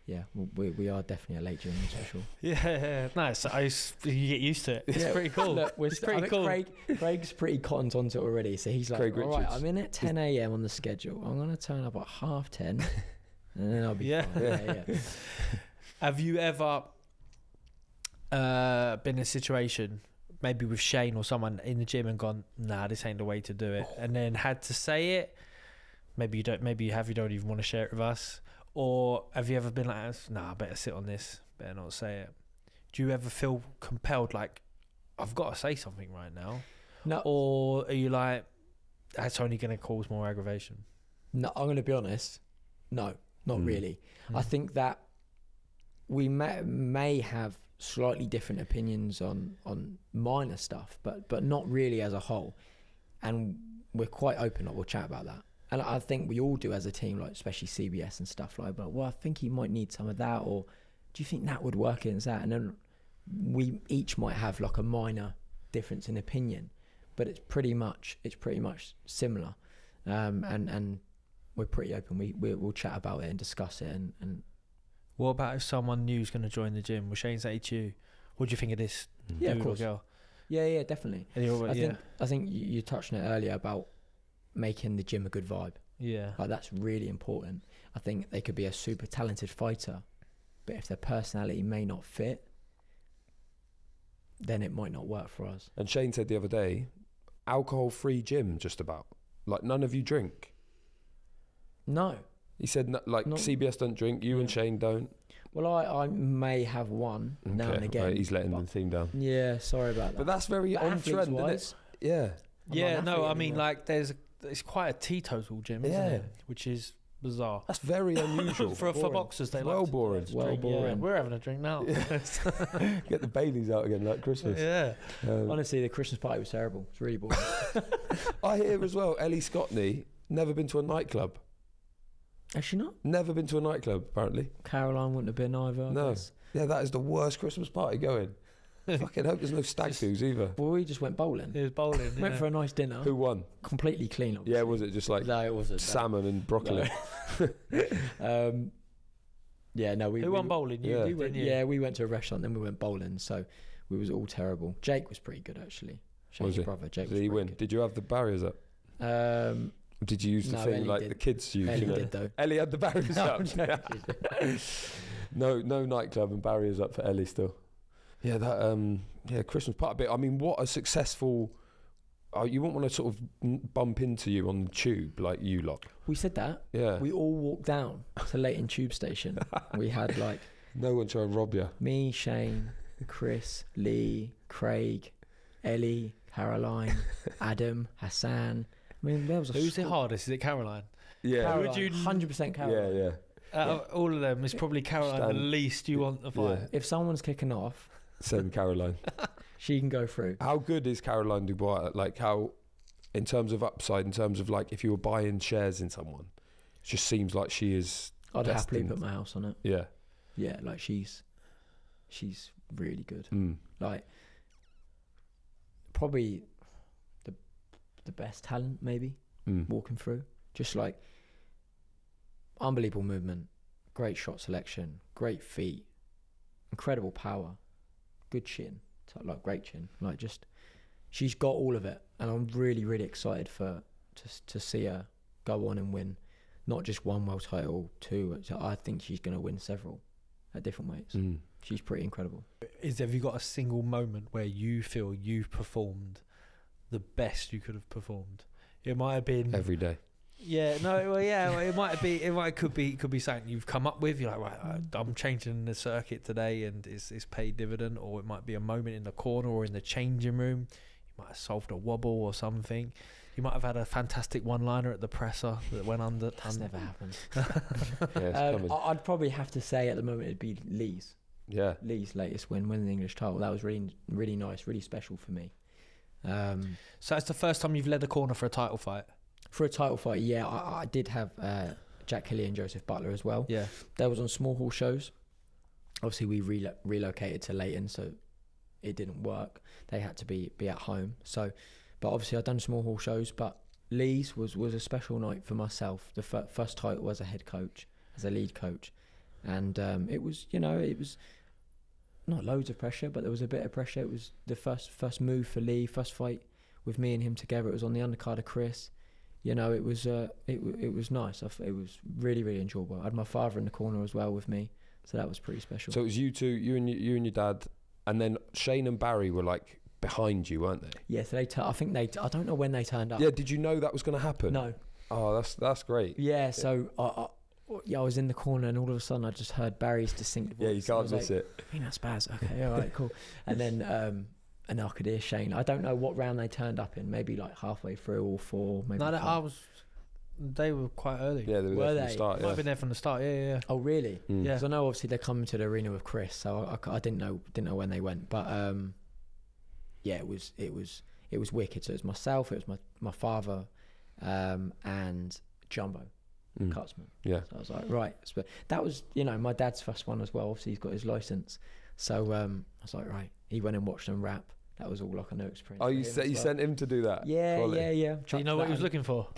yeah we we are definitely a late gym that's for sure yeah. Nice. I s- you get used to it. It's Yeah, pretty cool. Look, we're It's st- pretty I think cool. Craig, Craig's pretty cottoned onto it already, so he's like, Craig "All right, I'm in at 10 a.m. on the schedule. I'm gonna turn up at half 10, and then I'll be Yeah. fine." yeah, yeah. Have you ever uh, been in a situation, maybe with Shane or someone in the gym, and gone, "Nah, this ain't the way to do it," and then had to say it? Maybe you don't. Maybe you have. You don't even want to share it with us. Or have you ever been like, "Nah, I better sit on this. Better not say it." Do you ever feel compelled, like, "I've got to say something right now," No, or are you like, "That's only going to cause more aggravation"? no, I'm gonna be honest. No, not Mm. really. Hmm. I think that we may may have slightly different opinions on on minor stuff, but but not really as a whole. And we're quite open. Like we'll chat about that. And I think we all do as a team, like especially CBS and stuff like. But well, I think he might need some of that, or do you think that would work against that? And then we each might have like a minor difference in opinion, but it's pretty much it's pretty much similar. Um, and and we're pretty open. We, we we'll chat about it and discuss it and, and What about if someone new is going to join the gym? Will Shane say to you, "What do you think of this Yeah, of course. girl?" yeah yeah definitely. You're, I yeah, think I think you, you touched on it earlier about making the gym a good vibe. yeah. Like that's really important. I think they could be a super talented fighter, but if their personality may not fit, then it might not work for us. And Shane said the other day, alcohol-free gym, just about. Like none of you drink. No. He said, no, like No. CBS don't drink. You and Shane don't. Well, I, I may have one now and again. right, he's letting but- the team down. Yeah, sorry about that. But that's very But on athletes trend, isn't it? Yeah. I'm yeah, no, I mean, anymore. like, there's it's quite a teetotal gym, isn't Yeah. it? Which is bizarre. That's very unusual. for, for boxers, they Well like to- boring. to Well drink. Yeah, boring. we're having a drink now. Get the Baileys out again like Christmas. yeah. Um, Honestly, the Christmas party was terrible. It's really boring. I hear as well, Ellie Scotney, never been to a nightclub. Has she not. Never been to a nightclub, apparently. Caroline wouldn't have been either. No. Yeah, that is the worst Christmas party going. Fucking hope there's no stag Just- do's either. Well, we just went bowling. It was bowling. Went yeah. for a nice dinner. Who won? Completely clean. Up. Yeah, obviously. was it just like no, it wasn't. salmon and broccoli? um, yeah, no, we. Who we, won bowling? You, Yeah. we didn't went, you? yeah, we went to a restaurant, then we went bowling. So we was all terrible. Jake was pretty good actually. Shane's Was he? brother. Jake Did was he pretty win? Did you have the barriers up? Um, did you use the No, thing Ellie like did. the kids use? Ellie you know? did though. Ellie had the barriers No, up. I'm no, no nightclub and barriers up for Ellie still. Yeah, that um, yeah, Christmas party bit. I mean, what a successful. Oh, you wouldn't want to sort of bump into you on the tube like you lot. we said that. Yeah, We all walked down to Leyton Tube Station. we had like no one try to rob you. me, Shane, Chris, Lee, Craig, Ellie, Caroline, Adam, Hassan. I mean, there was a Who's the hardest? Is it Caroline? Yeah, Caroline. Caroline, would you- hundred percent Caroline. yeah, yeah. Out of all of them, it's probably Caroline the least you want to fight. If someone's kicking off, Send Caroline. she can go through. How good is Caroline Dubois? Like how, in terms of upside, in terms of like if you were buying shares in someone, it just seems like she is. I'd happily put my house on it. Yeah. Yeah, like she's, she's really good. Mm. Like probably the the best talent maybe Mm. walking through. Just like unbelievable movement, great shot selection, great feet, incredible power, good chin, like great chin. Like just she's got all of it, and I'm really really excited for to to see her go on and win, not just one world title, two. I think she's going to win several at different weights. Mm. She's pretty incredible. Is have you got a single moment where you feel you've performed the best you could have performed? It might have been Every day. Yeah, no, well, yeah, well, it might be, it might could be, could be something you've come up with. You're like, right, I- I'm changing the circuit today, and it's it's paid dividend, or it might be a moment in the corner or in the changing room. You might have solved a wobble or something. You might have had a fantastic one-liner at the presser that went under. That's under never happened. Yeah, it's Um. I- I'd probably have to say at the moment it'd be Lee's. Yeah. Lee's latest win, winning the English title. That was really, really nice, really special for me. Um, So it's the first time you've led a corner for a title fight. For a title fight, yeah, I, I did have uh, Jack Kelly and Joseph Butler as well. Yeah, That was on small hall shows. Obviously, we relo- relocated to Leyton, so it didn't work. They had to be be at home. So, but obviously, I'd done small hall shows. But Lee's was was a special night for myself. The fir- first title as a head coach, as a lead coach, and um, it was you know it was not loads of pressure, but there was a bit of pressure. It was the first first move for Lee, first fight with me and him together. It was on the undercard of Chris. You know, it was uh, it it was nice. I f- it was really really enjoyable. I had my father in the corner as well with me, so that was pretty special. So it was you two, you and you and your dad, and then Shane and Barry were like behind you, weren't they? yeah, so they. T- I think they. T- I don't know when they turned up. Yeah. Did you know that was going to happen? No. Oh, that's that's great. Yeah. So I, I, yeah, I was in the corner, and all of a sudden, I just heard Barry's distinct voice. Yeah, you can't miss like, it. I think that's Baz. Okay, all right, cool. And then um, and I could hear Shane. I don't know what round they turned up in. Maybe like halfway through or four. Maybe. no, no, five. I was. They were quite early. Yeah, they were, Were there from they? the start. might Yeah. have been there from the start. Yeah, yeah. yeah. Oh really? Mm. Yeah. Because I know obviously they're coming to the arena with Chris, so I, I c- I didn't know didn't know when they went, but um, yeah, it was it was it was wicked. So it was myself, it was my my father, um, and Jumbo Mm. Cutsman. Yeah. So I was like, right, but that was you know my dad's first one as well. Obviously he's got his license, so um, I was like, right. He went and watched them wrap. That was all like a new experience. Oh, you him sa- you well. sent him to do that? Yeah, Quality. yeah, yeah. Do you know what he was looking for?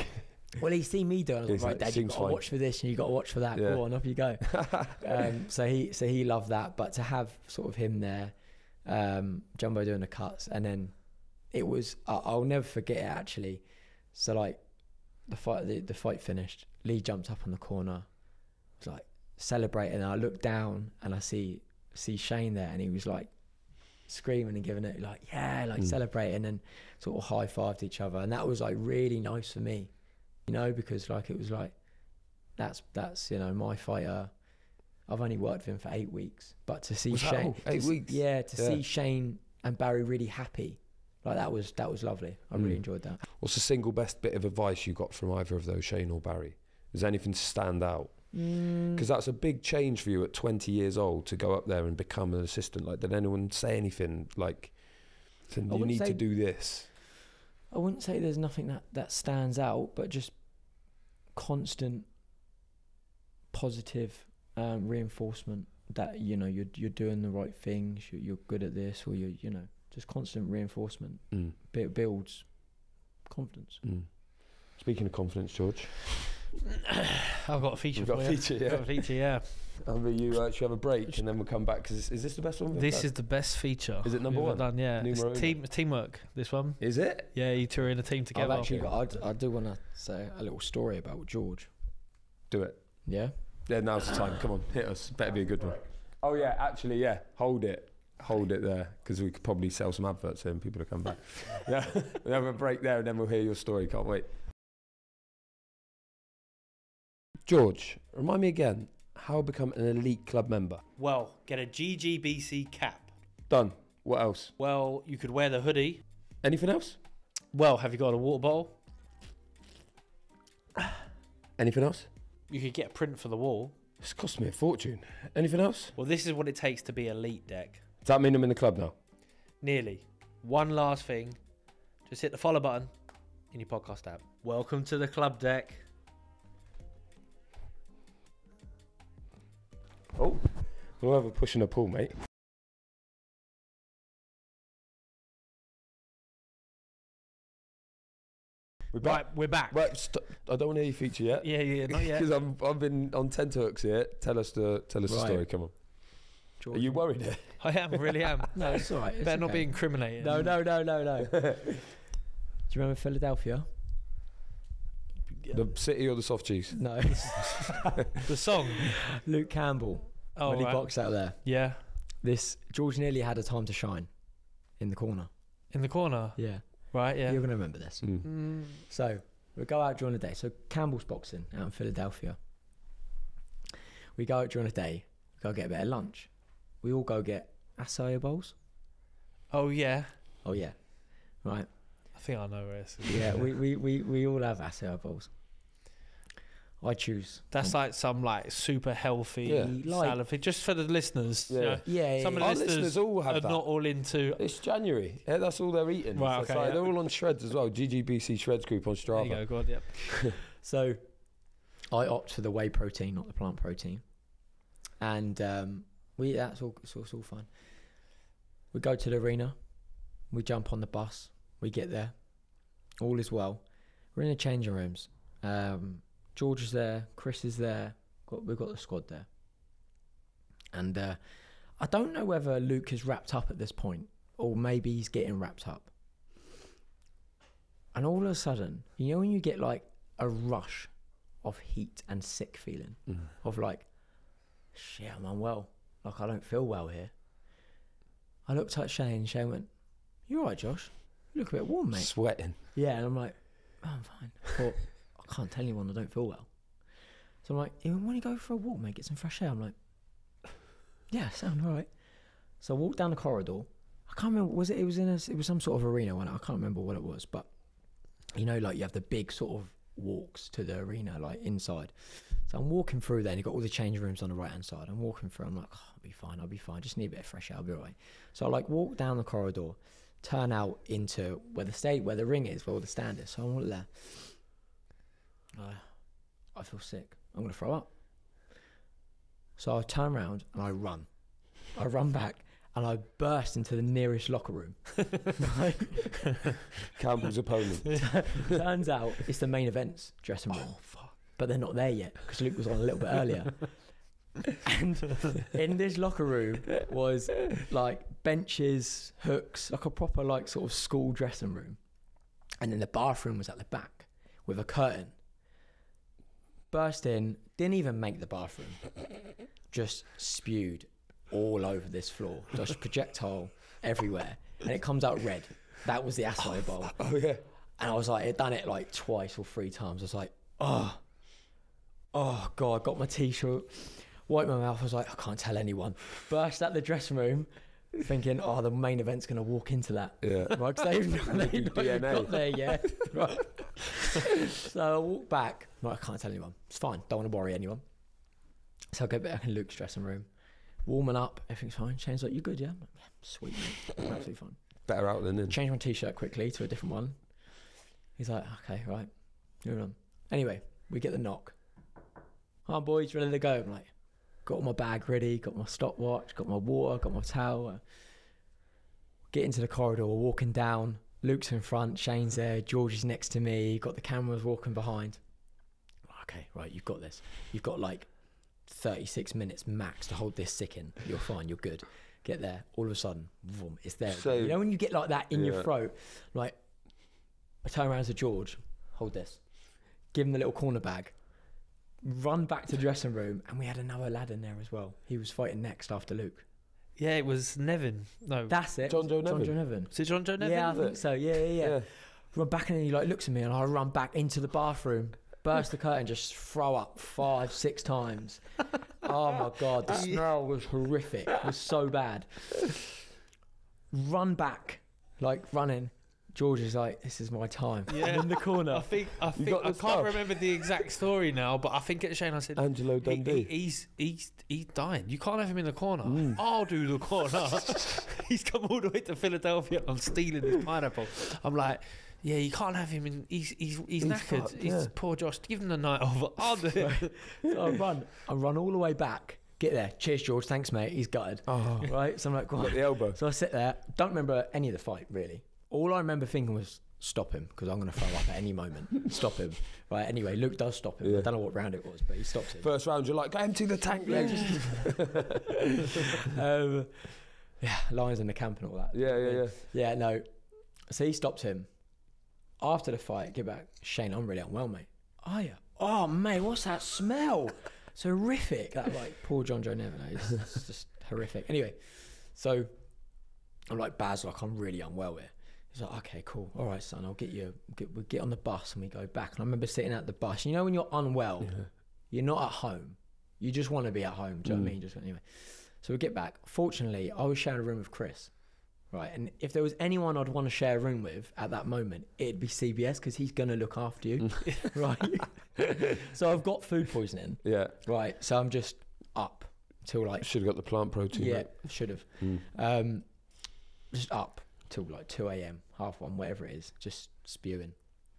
Well, he's seen me doing. it. I was He's like, like, right, Dad, you got to watch for this and you got to watch for that. Yeah. Go on, off you go. um, so he, so he loved that. But to have sort of him there, um, Jumbo doing the cuts, and then it was, I, I'll never forget it actually. So like, the fight, the, the fight finished. Lee jumped up on the corner, was like celebrating. And I looked down and I see see Shane there, and he was like screaming and giving it like yeah, like Mm. celebrating and sort of high fived each other, and that was like really nice for me, you know, because like it was like that's that's you know my fighter. I've only worked with him for eight weeks, but to see Was that Shane, all? to Eight weeks? yeah, to Yeah. see Shane and Barry really happy, like that was that was lovely. I really Mm. enjoyed that. What's the single best bit of advice you got from either of those, Shane or Barry? Does anything stand out? Mm, Because that's a big change for you at 20 years old to go up there and become an assistant. Like, did anyone say anything like, you need to do this? I wouldn't say there's nothing that, that stands out, but just constant positive um, reinforcement that you know you're you're doing the right things, you're, you're good at this, or you're, you know just constant reinforcement Mm, bu- builds confidence. mm. Speaking of confidence, George, I've got a feature we've got for a you. feature, I've yeah. got a feature, yeah. I mean, you uh, should have a break and then we'll come back. Cause is this the best one? we've This done? is the best feature. Is it number we've one? Done, yeah. It's Numero uno? team teamwork. This one. Is it? Yeah, you two are in a team together. I've actually got. I, I do want to say a little story about George. Do it. Yeah. Yeah, now's the time. Come on, hit us. Better be a good one. Oh yeah, actually, yeah. Hold it, hold it there, because we could probably sell some adverts here and people to come back. yeah, we'll have a break there, and then we'll hear your story. Can't wait. George, remind me again how to become an elite club member. Well, get a GGBC cap. Done. What else? Well, you could wear the hoodie. Anything else? Well, have you got a water bottle? Anything else? You could get a print for the wall. It's cost me a fortune. Anything else? Well, this is what it takes to be elite Dec. Does that mean I'm in the club now? Nearly. One last thing. Just hit the follow button in your podcast app. Welcome to the club Dec. Oh, we'll have a push and a pull, mate. We're back. Right, we're back. Right, st- I don't want to hear your feature yet. Yeah, yeah, not yet. Because I'm I've been on tenterhooks here. Tell us the tell us the story. Come on. George. Are you worried? here? I am, really am. No, it's all right. It's Better not okay. be incriminated. No, no, no, no, no. Do you remember Philadelphia? The city or the soft cheese? No. The song. Luke Campbell Oh, when he right. boxed out there. Yeah. This George nearly had a time to shine in the corner. In the corner. Yeah. Right, yeah. You're gonna remember this. Mm. Mm, So we go out during the day. So Campbell's boxing out in Philadelphia. We go out during the day. Go get a bit of lunch. We all go get acai bowls. oh, yeah. Oh yeah, right. I think I know where it's. Yeah, we, we, we, we all have acai bowls. I choose. That's like some like super healthy Yeah. Like- salad thing. Just for the listeners. you Yeah. know, yeah, yeah, Some of yeah. the Our listeners listeners all have are that. not all into. It's January. Yeah, that's all they're eating. Right, it's okay, like yeah. They're all on shreds as well. GGBC Shreds group on There you Strava. go, God, yep. So I opt for the whey protein, not the plant protein. And um, we that's all it's all, it's all fine. We go to the arena, we jump on the bus, we get there, all is well. We're in the changing rooms. Um, George is there, Chris is there, got, we've got the squad there. And uh, I don't know whether Luke is wrapped up at this point, or maybe he's getting wrapped up. And all of a sudden, you know when you get like a rush of heat and sick feeling Mm. of like, shit, I'm unwell. Like I don't feel well here. I looked at Shane. and Shane went, "You all right, Josh? Look a bit warm, mate." Sweating. Yeah, and I'm like, oh, "I'm fine." But I can't tell anyone I don't feel well. So I'm like, "You want to go for a walk, mate? Get some fresh air." I'm like, "Yeah, sound all right." So I walked down the corridor. I can't remember. Was it? It was in a. It was some sort of arena one. I can't remember what it was, but you know, like you have the big sort of walks to the arena, like inside. So I'm walking through there, and you've got all the change rooms on the right hand side. I'm walking through. I'm like, oh, I'll be fine. I'll be fine. Just need a bit of fresh air. I'll be all right. So I like walk down the corridor, turn out into where the state, where the ring is, where all the stand is. So I'm all there. Uh, I feel sick. I'm gonna throw up. So I turn around and I run. I run back and I burst into the nearest locker room. Campbell's opponent. Turns out it's the main events dressing room. Oh fuck. but they're not there yet because Luke was on a little bit earlier. and uh, in this locker room was like benches, hooks, like a proper like sort of school dressing room. And then the bathroom was at the back with a curtain. Burst in, didn't even make the bathroom. Just spewed all over this floor. Just projectile everywhere. And it comes out red. That was the acai bowl. Oh yeah. And I was like, it done it like twice or three times. I was like, oh, oh God, got my t-shirt, wiped my mouth. I was like, I can't tell anyone. Burst out the dressing room, thinking, oh, the main event's going to walk into that. Yeah. Right, 'cause they've not, they've not DNA. got there yet. Right. so I walk back. Right, I can't tell anyone. It's fine. Don't want to worry anyone. So I go back in Luke's dressing room, warming up. Everything's fine. Shane's like, "You good? Yeah, I'm like, yeah sweet, mate. Absolutely fine." Better out than in. Change my t-shirt quickly to a different one. He's like, "Okay, right, moving on." Anyway, we get the knock. Oh, boys, ready to go? I'm like, got my bag ready, got my stopwatch, got my water, got my towel. Get into the corridor, walking down. Luke's in front, Shane's there, George is next to me, got the cameras walking behind. Okay, right, you've got this. You've got like 36 minutes max to hold this sick in. You're fine, you're good. Get there, all of a sudden, vroom, it's there. So- you know when you get like that in your throat, like I turn around to George, hold this, give him the little corner bag, run back to the dressing room, and we had another lad in there as well. He was fighting next after Luke. Yeah, it was Nevin. No, That's it. John Joe John Nevin. Joe Nevin. was it John Joe Nevin? Yeah, I think so. Yeah, yeah, yeah. Yeah. Run back and he like looks at me, and I run back into the bathroom, burst the curtain, just throw up five, six times. oh my god, the smell was horrific. It was so bad. Run back, like running. George is like, "This is my time." Yeah. I'm in the I corner. think I think got I can't stuff? remember the exact story now, but I think at Shane I said Angelo he, Dundee. he, he's he's he's dying. You can't have him in the corner. Mm. I'll do the corner. he's come all the way to Philadelphia. I'm stealing his pineapple. I'm like, yeah, you can't have him in. He's he's he's, He's knackered. fucked, he's poor Josh. Give him the night off. I'll do it. So I run. I run all the way back. Get there. Cheers, George. Thanks, mate. He's gutted. oh, Right. So I'm like, go on. got the elbow. So I sit there, don't remember any of the fight really. All I remember thinking was stop him because I'm going to throw up at any moment. stop him. Right. Anyway, Luke does stop him. Yeah. I don't know what round it was, but he stops him. First round, you're like, go empty the tank, Yeah, Legs. um, yeah, lions in the camp and all that. Yeah, yeah, yeah. Yeah, no. So he stopped him. After the fight, get back. Shane, I'm really unwell, mate. Are you? Oh, mate, what's that smell? It's horrific. That like poor John Joe Nevin. It's, it's just horrific. Anyway, so I'm like Baz, like I'm really unwell here. He's like, okay, cool. All right, son, I'll get you. Get, we get on the bus and we go back. And I remember sitting at the bus. You know when you're unwell, you're not at home. You just want to be at home. Do you know what I mean? Just anyway. So we get back. Fortunately, I was sharing a room with Chris, right? And if there was anyone I'd want to share a room with at that moment, it'd be CBS because he's gonna look after you, right? so I've got food poisoning, Yeah. right? So I'm just up till like Should have got the plant protein. yeah, should have Mm. um, just up till like two a.m., half one, whatever it is, just spewing.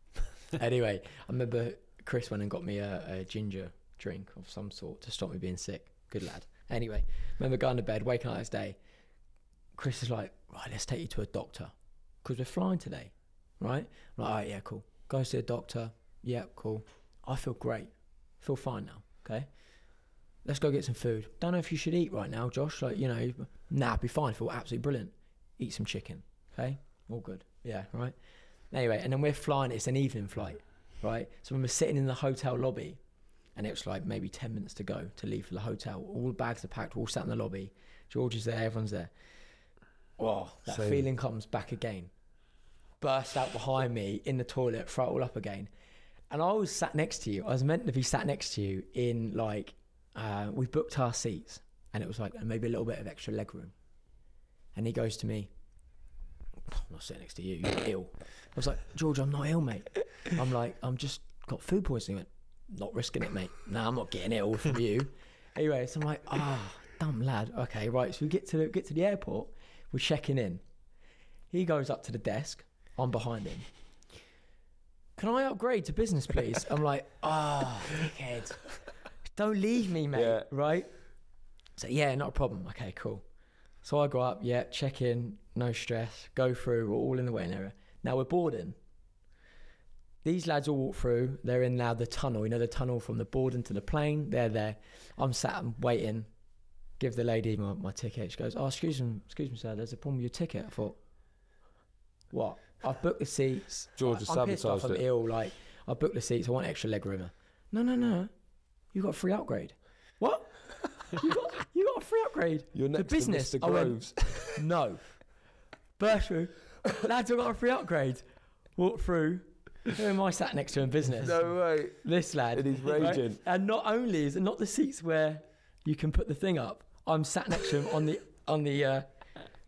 anyway, I remember Chris went and got me a, a ginger drink of some sort to stop me being sick. Good lad. Anyway, remember going to bed, waking up this day. Chris is like, right, let's take you to a doctor because we're flying today, right? I'm like, all right, yeah, cool. Go see a doctor. Yeah, cool. I feel great. Feel fine now. Okay. Let's go get some food. Don't know if you should eat right now, Josh. Like, you know, nah, be fine. Feel absolutely brilliant. Eat some chicken. Okay. All good. Yeah. Right. Anyway, and then we're flying. It's an evening flight, right? So when we're sitting in the hotel lobby, and it was like maybe ten minutes to go to leave for the hotel. All the bags are packed. We're all sat in the lobby. George is there. Everyone's there. Oh, that feeling comes back again. Burst out behind me in the toilet, throw it all up again. And I was sat next to you. I was meant to be sat next to you in like uh, we booked our seats, and it was like maybe a little bit of extra leg room. And he goes to me, I'm not sitting next to you. You're ill. I was like, George, I'm not ill, mate. I'm like, I'm just got food poisoning. He went, not risking it, mate. No, I'm not getting ill from you. anyway, so I'm like, ah, dumb lad. Okay, right. So we get to the, get to the airport. We're checking in. He goes up to the desk. I'm behind him. Can I upgrade to business, please? I'm like, ah, dickhead. Don't leave me, mate. Yeah. Right? So yeah, not a problem. Okay, cool. So I go up, yeah, check in, no stress, go through, we're all in the waiting area. Now we're boarding. These lads all walk through, they're in now the tunnel, you know, the tunnel from the boarding to the plane, they're there. I'm sat and waiting, give the lady my, my ticket. She goes, Oh, excuse me, excuse me, sir, there's a problem with your ticket. I thought, What? I've booked the seats. George has I'm pissed off, I'm it. ill, like, I booked the seats, I want extra leg room. No, no, no. You got a free upgrade. What? you, got, you got a free upgrade? You're The business, to Mr. I went- Groves. No. Burst through. Lads, I got a free upgrade. Walk through. Who am I sat next to in business? no way. This lad. And he's right? raging. And not only is it not the seats where you can put the thing up, I'm sat next to him on the on the uh,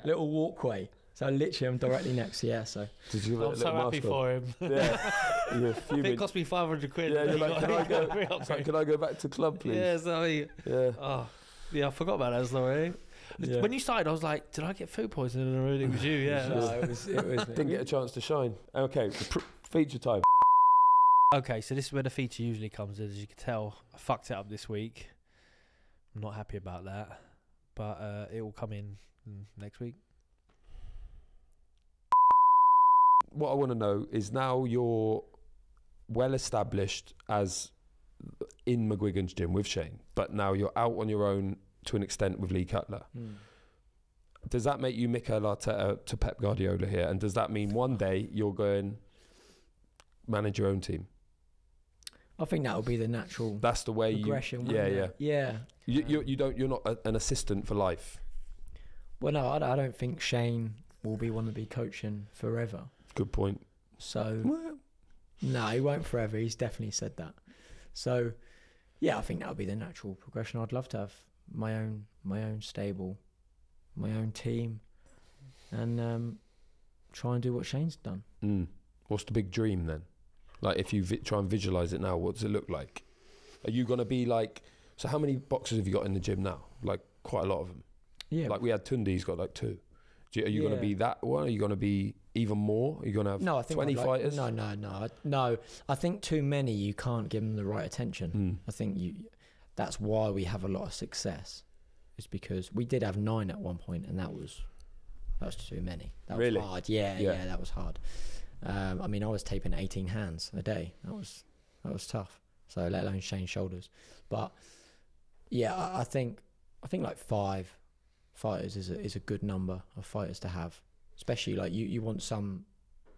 little walkway. So literally, I'm directly next. Yeah. So Did you I'm so happy for him. Yeah, you're If it cost me 500 quid. Yeah, you're like, can I go- me Can I go back to club, please? Yeah, so he, Yeah. oh, yeah, I forgot about that story. Yeah. When you started, I was like, did I get food poisoning or it was you? Yeah. no, it was. It was. Didn't get a chance to shine. Okay, pr- feature time. Okay, so this is where the feature usually comes in. As you can tell, I fucked it up this week. I'm not happy about that, but uh, it will come in mm, next week. What I want to know is now you're well established as in McGuigan's gym with Shane, but now you're out on your own to an extent with Lee Cutler. Hmm. Does that make you Mikel Arteta to Pep Guardiola here? And does that mean one day you're going manage your own team? I think that would be the natural That's the way You, yeah, yeah, it? yeah. You, you, you don't you're not a, an assistant for life. Well, no, I, I don't think Shane will be one to be coaching forever. Good point. So Well, no, he won't forever. He's definitely said that. So yeah, I think that would be the natural progression. I'd love to have my own my own stable, my own team, and um, try and do what Shane's done. Mm. What's the big dream then? Like, if you vi- try and visualize it now, what does it look like? Are you going to be like? So, how many boxes have you got in the gym now? Like, quite a lot of them. Yeah. Like, we had Tunde, he's got like two. Do you, are you going to be that one? Are you going to be even more? Are you going to have no, I think 20 like- fighters? No, no, no, no. I think too many. You can't give them the right attention. Mm. I think you. That's why we have a lot of success. Is because we did have nine at one point, and that was that was too many. That Really? was hard. Yeah, Yeah. yeah, that was hard. Um, I mean, I was taping eighteen hands a day. That was that was tough. So let alone Shane shoulders. But yeah, I, I think I think like five fighters is a, is a good number of fighters to have. Especially like you, you want some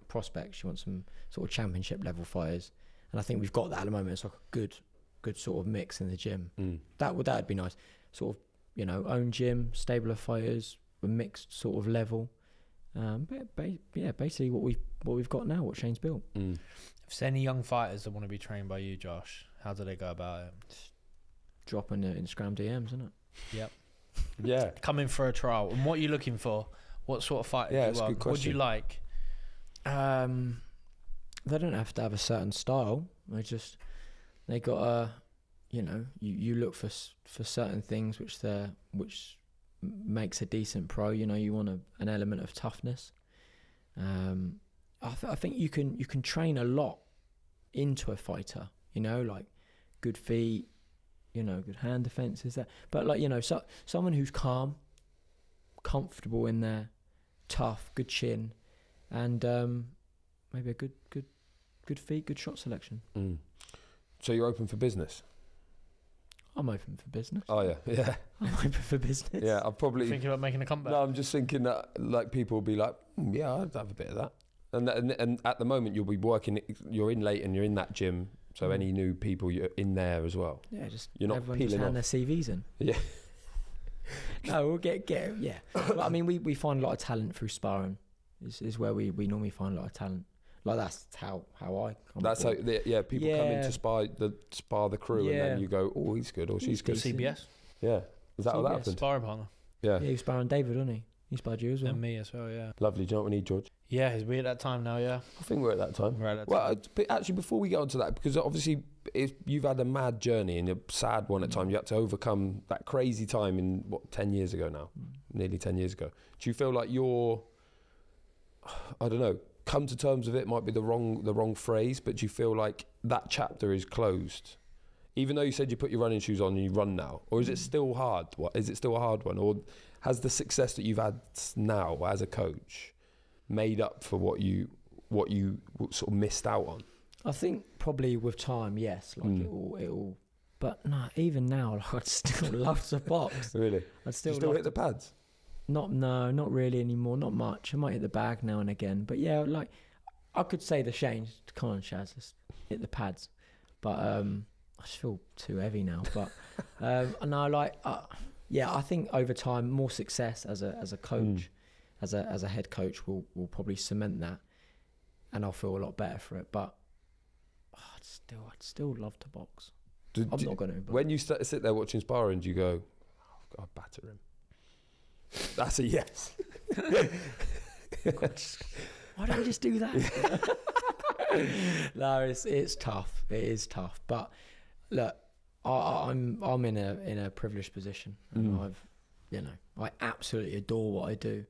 prospects, you want some sort of championship level fighters, and I think we've got that at the moment. It's like a good good sort of mix in the gym. Mm. That would that'd be nice. Sort of you know own gym, stable of fighters, a mixed sort of level. Um, but ba- yeah, basically what we what we've got now, what Shane's built. Mm. If there's any young fighters that want to be trained by you, Josh, how do they go about it? Dropping the Instagram DMs, isn't it? Yeah. Come in for a trial. And what are you looking for? What sort of fighter Yeah, do you want? good What do you like? Um, they don't have to have a certain style. They just they got a, you know, you, you look for for certain things which they which makes a decent pro. You know, you want a, an element of toughness. Um, I, th- I think you can you can train a lot into a fighter. You know, like good feet, you know, good hand defenses. That, but like you know, so, someone who's calm, comfortable in there, tough, good chin, and um, maybe a good good good feet, good shot selection. Mm. So, you're open for business? I'm open for business. Oh, yeah. Yeah. I'm open for business. Yeah. I'm probably. Thinking about making a comeback? No, I'm just thinking that like people will be like, "Hmm, yeah, I'd have a bit of that. And, that- and and at the moment you'll be working, you're in late and you're in that gym. So Mm. any new people you're in there as well. Yeah, just You're not everyone just peeling hand their CVs in. Yeah. no, we'll get get yeah. But, I mean, we, we find a lot of talent through sparring. Is is where we, we normally find a lot of talent. Like that's how how I. Come That's how the, yeah people come in Yeah. to spar the spar the crew and then you go, oh, he's good or she's He's good. decent. CBS? Yeah. Is that what that CBS. happened? Sparring partner. Yeah. Yeah, he was sparring David, wasn't he? He sparred you as well. And me as well, yeah. Lovely. Do you know what we need, George? Yeah, is we at that time now, yeah? I think we're at that time. We're at that Well, time. uh, but actually, before we get onto that, because obviously, if you've had a mad journey and a sad one at Mm. times, you had to overcome that crazy time in what ten years ago now, Mm. nearly ten years ago. Do you feel like you're, I don't know, come to terms with it might be the wrong the wrong phrase, but do you feel like that chapter is closed, even though you said you put your running shoes on and you run now, or is it Mm. still hard? What is it still a hard one, or has the success that you've had now as a coach made up for what you what you sort of missed out on? I think probably with time, yes. Like Mm. it will, it will. But no, even now, like, I'd still love to box. Really? I'd Still, still, still hit the pads? Not no, not really anymore. Not much. I might hit the bag now and again, but yeah, like I could say the Shane. Come on, Shaz, let's hit the pads. But um, I just feel too heavy now. But um, no, like uh, yeah, I think over time, more success as a as a coach, Mm. as a as a head coach will will probably cement that, and I'll feel a lot better for it. But oh, I'd still I'd still love to box. Do- I'm do- not going to. When you st- sit there watching sparring, do you go, oh, I'll batter him? That's a yes. Why don't we just do that? no, it's it's tough. It is tough. But look, I, I- I'm I'm in a in a privileged position. Mm. I've you know I absolutely adore what I do.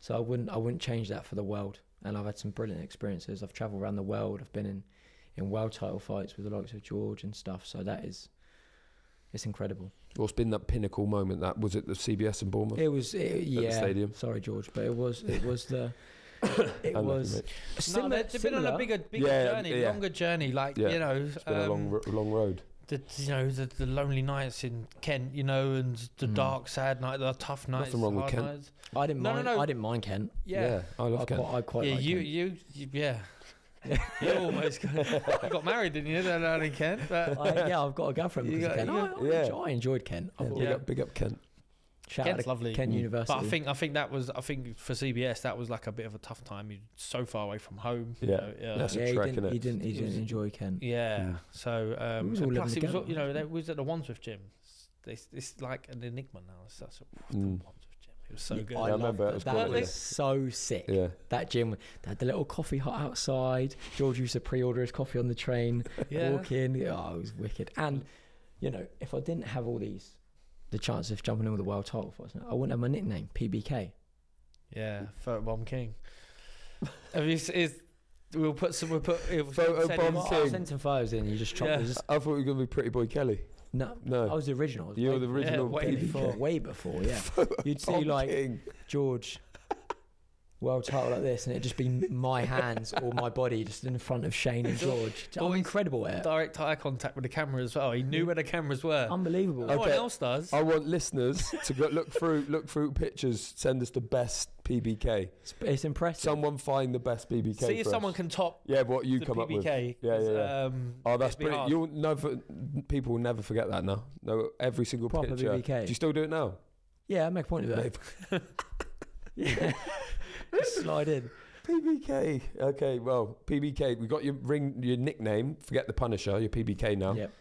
So I wouldn't I wouldn't change that for the world. And I've had some brilliant experiences. I've travelled around the world. I've been in in world title fights with the likes of George and stuff. So that is it's incredible. What's been that pinnacle moment? That was it. The CBS in Bournemouth. It was it, yeah. stadium. Sorry, George, but it was it was the it I love you, was mate. No, similar, they've been on a bigger, bigger Yeah, journey, yeah. longer journey. Like Yeah. you know, It's been a long, um, long road. The you know the, the lonely nights in Kent, you know, and the Mm. dark, sad night, the tough nights, Nothing wrong with Kent. nights. I didn't No, no, mind. no. I didn't mind Kent. Yeah, I love I Kent. quite, I quite yeah. like you, Kent. you, you, yeah. you almost got, got married, didn't you? Down down in Kent, but I, yeah, I've got a girlfriend You because of got- Kent. you I, I, Yeah. enjoy- I enjoyed Kent. I Yeah, big, Yeah. Up, big up Kent. Shout Kent's out to lovely. Kent Mm. University. But I think I think that was I think for CBS that was like a bit of a tough time. You're so far away from home. you Yeah. know, yeah. That's a yeah, he trek, didn't, he didn't. He didn't enjoy Kent. Yeah. Mm. So um, was all and living plus it was you know they was at the Wandsworth gym. It's, it's like an enigma now. It's that's a, Mm. Wandsworth gym. It was so Yeah, good. I I remember loved it was that. great, That was so sick. Yeah. That gym. They had the little coffee hut outside. George used to pre-order his coffee on the train. yeah. Walk in. Oh, it was wicked. And you know, if I didn't have all these, the chance of jumping in with the world title fights, I wouldn't have my nickname PBK. Yeah, photo bomb king. Have you? s- Is we'll put some. We'll put. It was Photo bomb in- king. I sent some photos in. You just chopped. Yeah. just- I thought you were going to be Pretty Boy Kelly. no, No. I was the original. I was You way were the before- original way PBK. before. way before. Yeah, you'd see like King. George world title like this, and it'd just be my hands or my body just in front of Shane and George. I'm Always incredible at it. direct eye contact with the camera as well. He knew where the cameras were. Unbelievable. no one else does. I want listeners to go look through look through pictures. Send us the best PBK. It's, it's impressive. Someone find the best PBK. See if for someone us. can top Yeah, what you the come up with. PBK. Yeah, yeah, 'cause, yeah. Um, Oh, that's it'd brilliant. You'll never. People will never forget that now. No, every single Proper picture. PBK. Do you still do it now? yeah, I make a point of it. yeah, just slide in. PBK. Okay, well, PBK. We got your ring, your nickname. Forget the Punisher. Your PBK now. Yep.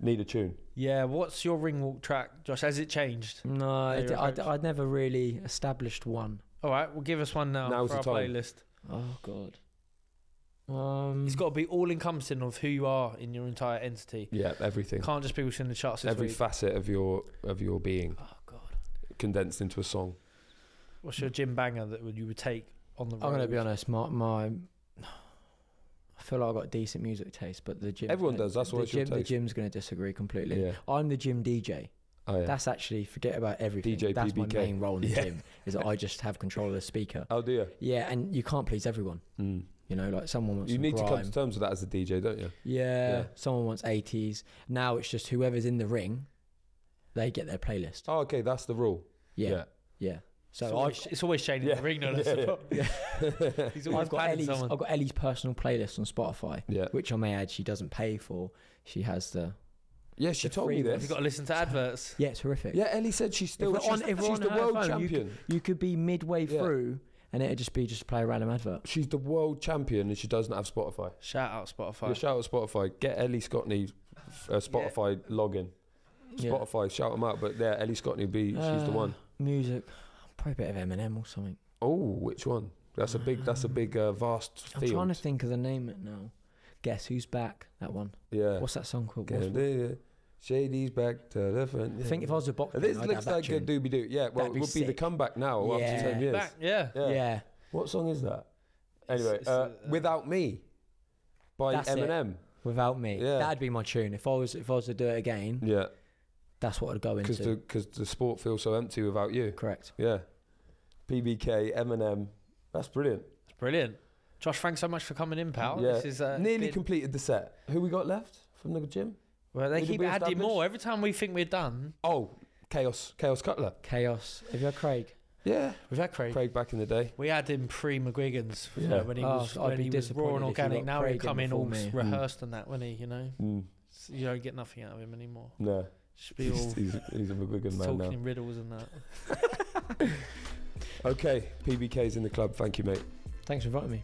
Need a tune. Yeah, what's your ring walk track, Josh? Has it changed? No, Yeah, I'd, I'd. I'd never really established one. All right, well, give us one now Now's for the our time. playlist. Oh God. Um, It's got to be all encompassing of who you are in your entire entity. Yeah, everything. Can't just be what's in the charts this Every week. facet of your of your being oh God, condensed into a song. What's your gym banger that you would take on the road? I'm gonna be honest. My my. I feel like I've got decent music taste, but the gym. Everyone does, that's what the why it's your gym, The gym's going to disagree completely. Yeah. I'm the gym DJ. Oh yeah. That's actually forget about everything. DJ That's my main role in the Yeah. gym. Is that I just have control of the speaker. oh dear. Yeah, and you can't please everyone. Mm. You know, like someone wants You some need to come to terms with that as a DJ, don't you? Yeah, Yeah. someone wants 80s. Now it's just whoever's in the ring, they get their playlist. Oh, okay, that's the rule. Yeah, yeah. So it's always, it's always Shane in Yeah, the ring, no, yeah, yeah. He's always I've got Ellie's, someone. I've got Ellie's personal playlist on Spotify, Yeah. which I may add she doesn't pay for. She has the Yeah, she The told me this. You've got to listen to adverts. yeah, it's horrific. Yeah, Ellie said she's still we're she's, on- if she's on the world phone, you champion. You could be midway through, and it'd just be just play a random advert. She's the world champion and she doesn't have Spotify. Shout out Spotify. Shout out Spotify. Get Ellie Scotney uh, Spotify login. Spotify, shout them out. But yeah, Ellie Scotney be she's the Uh, one. Music, probably a bit of Eminem or something. Oh, which one? That's a big. That's a big uh, vast I'm trying to think of the name it now. Guess who's back? That one. yeah. What's that song called? Get What's- it, Shady's back to the front. I think if I was a boxer, This I'd have looks that like a tune. doobie doo. Yeah, well, That'd it be would be the sick. comeback now after ten years. Back, yeah. Yeah. Yeah, What song is that? Anyway, it's, uh, uh, "Without Me" by That's it. Eminem. without me, Yeah. that'd be my tune. If I was if I was to do it again, Yeah, that's what I'd go because into. the because the sport feels so empty without you. Correct. Yeah, PBK, Eminem. That's brilliant. It's brilliant. Josh, thanks so much for coming in, pal. Yeah. This is uh, Nearly been- completed the set. Who we got left from the gym? Well, they Who did keep we adding more every time we think we're done. Oh, Chaos, Chaos Cutler. Chaos. Have you had Craig? Yeah, We've had Craig. Craig back in the day. We had him pre McGuigan's you Yeah. know, when he Oh, was I'd when be he was raw disappointed and organic. Now Craig he'll come in in all me. rehearsed and that, wouldn't he? You know, Mm. you don't get nothing out of him anymore. No, All he's, he's, he's a McGuigan man talking now. riddles and that. Okay, PBK's in the club. Thank you, mate. Thanks for inviting me.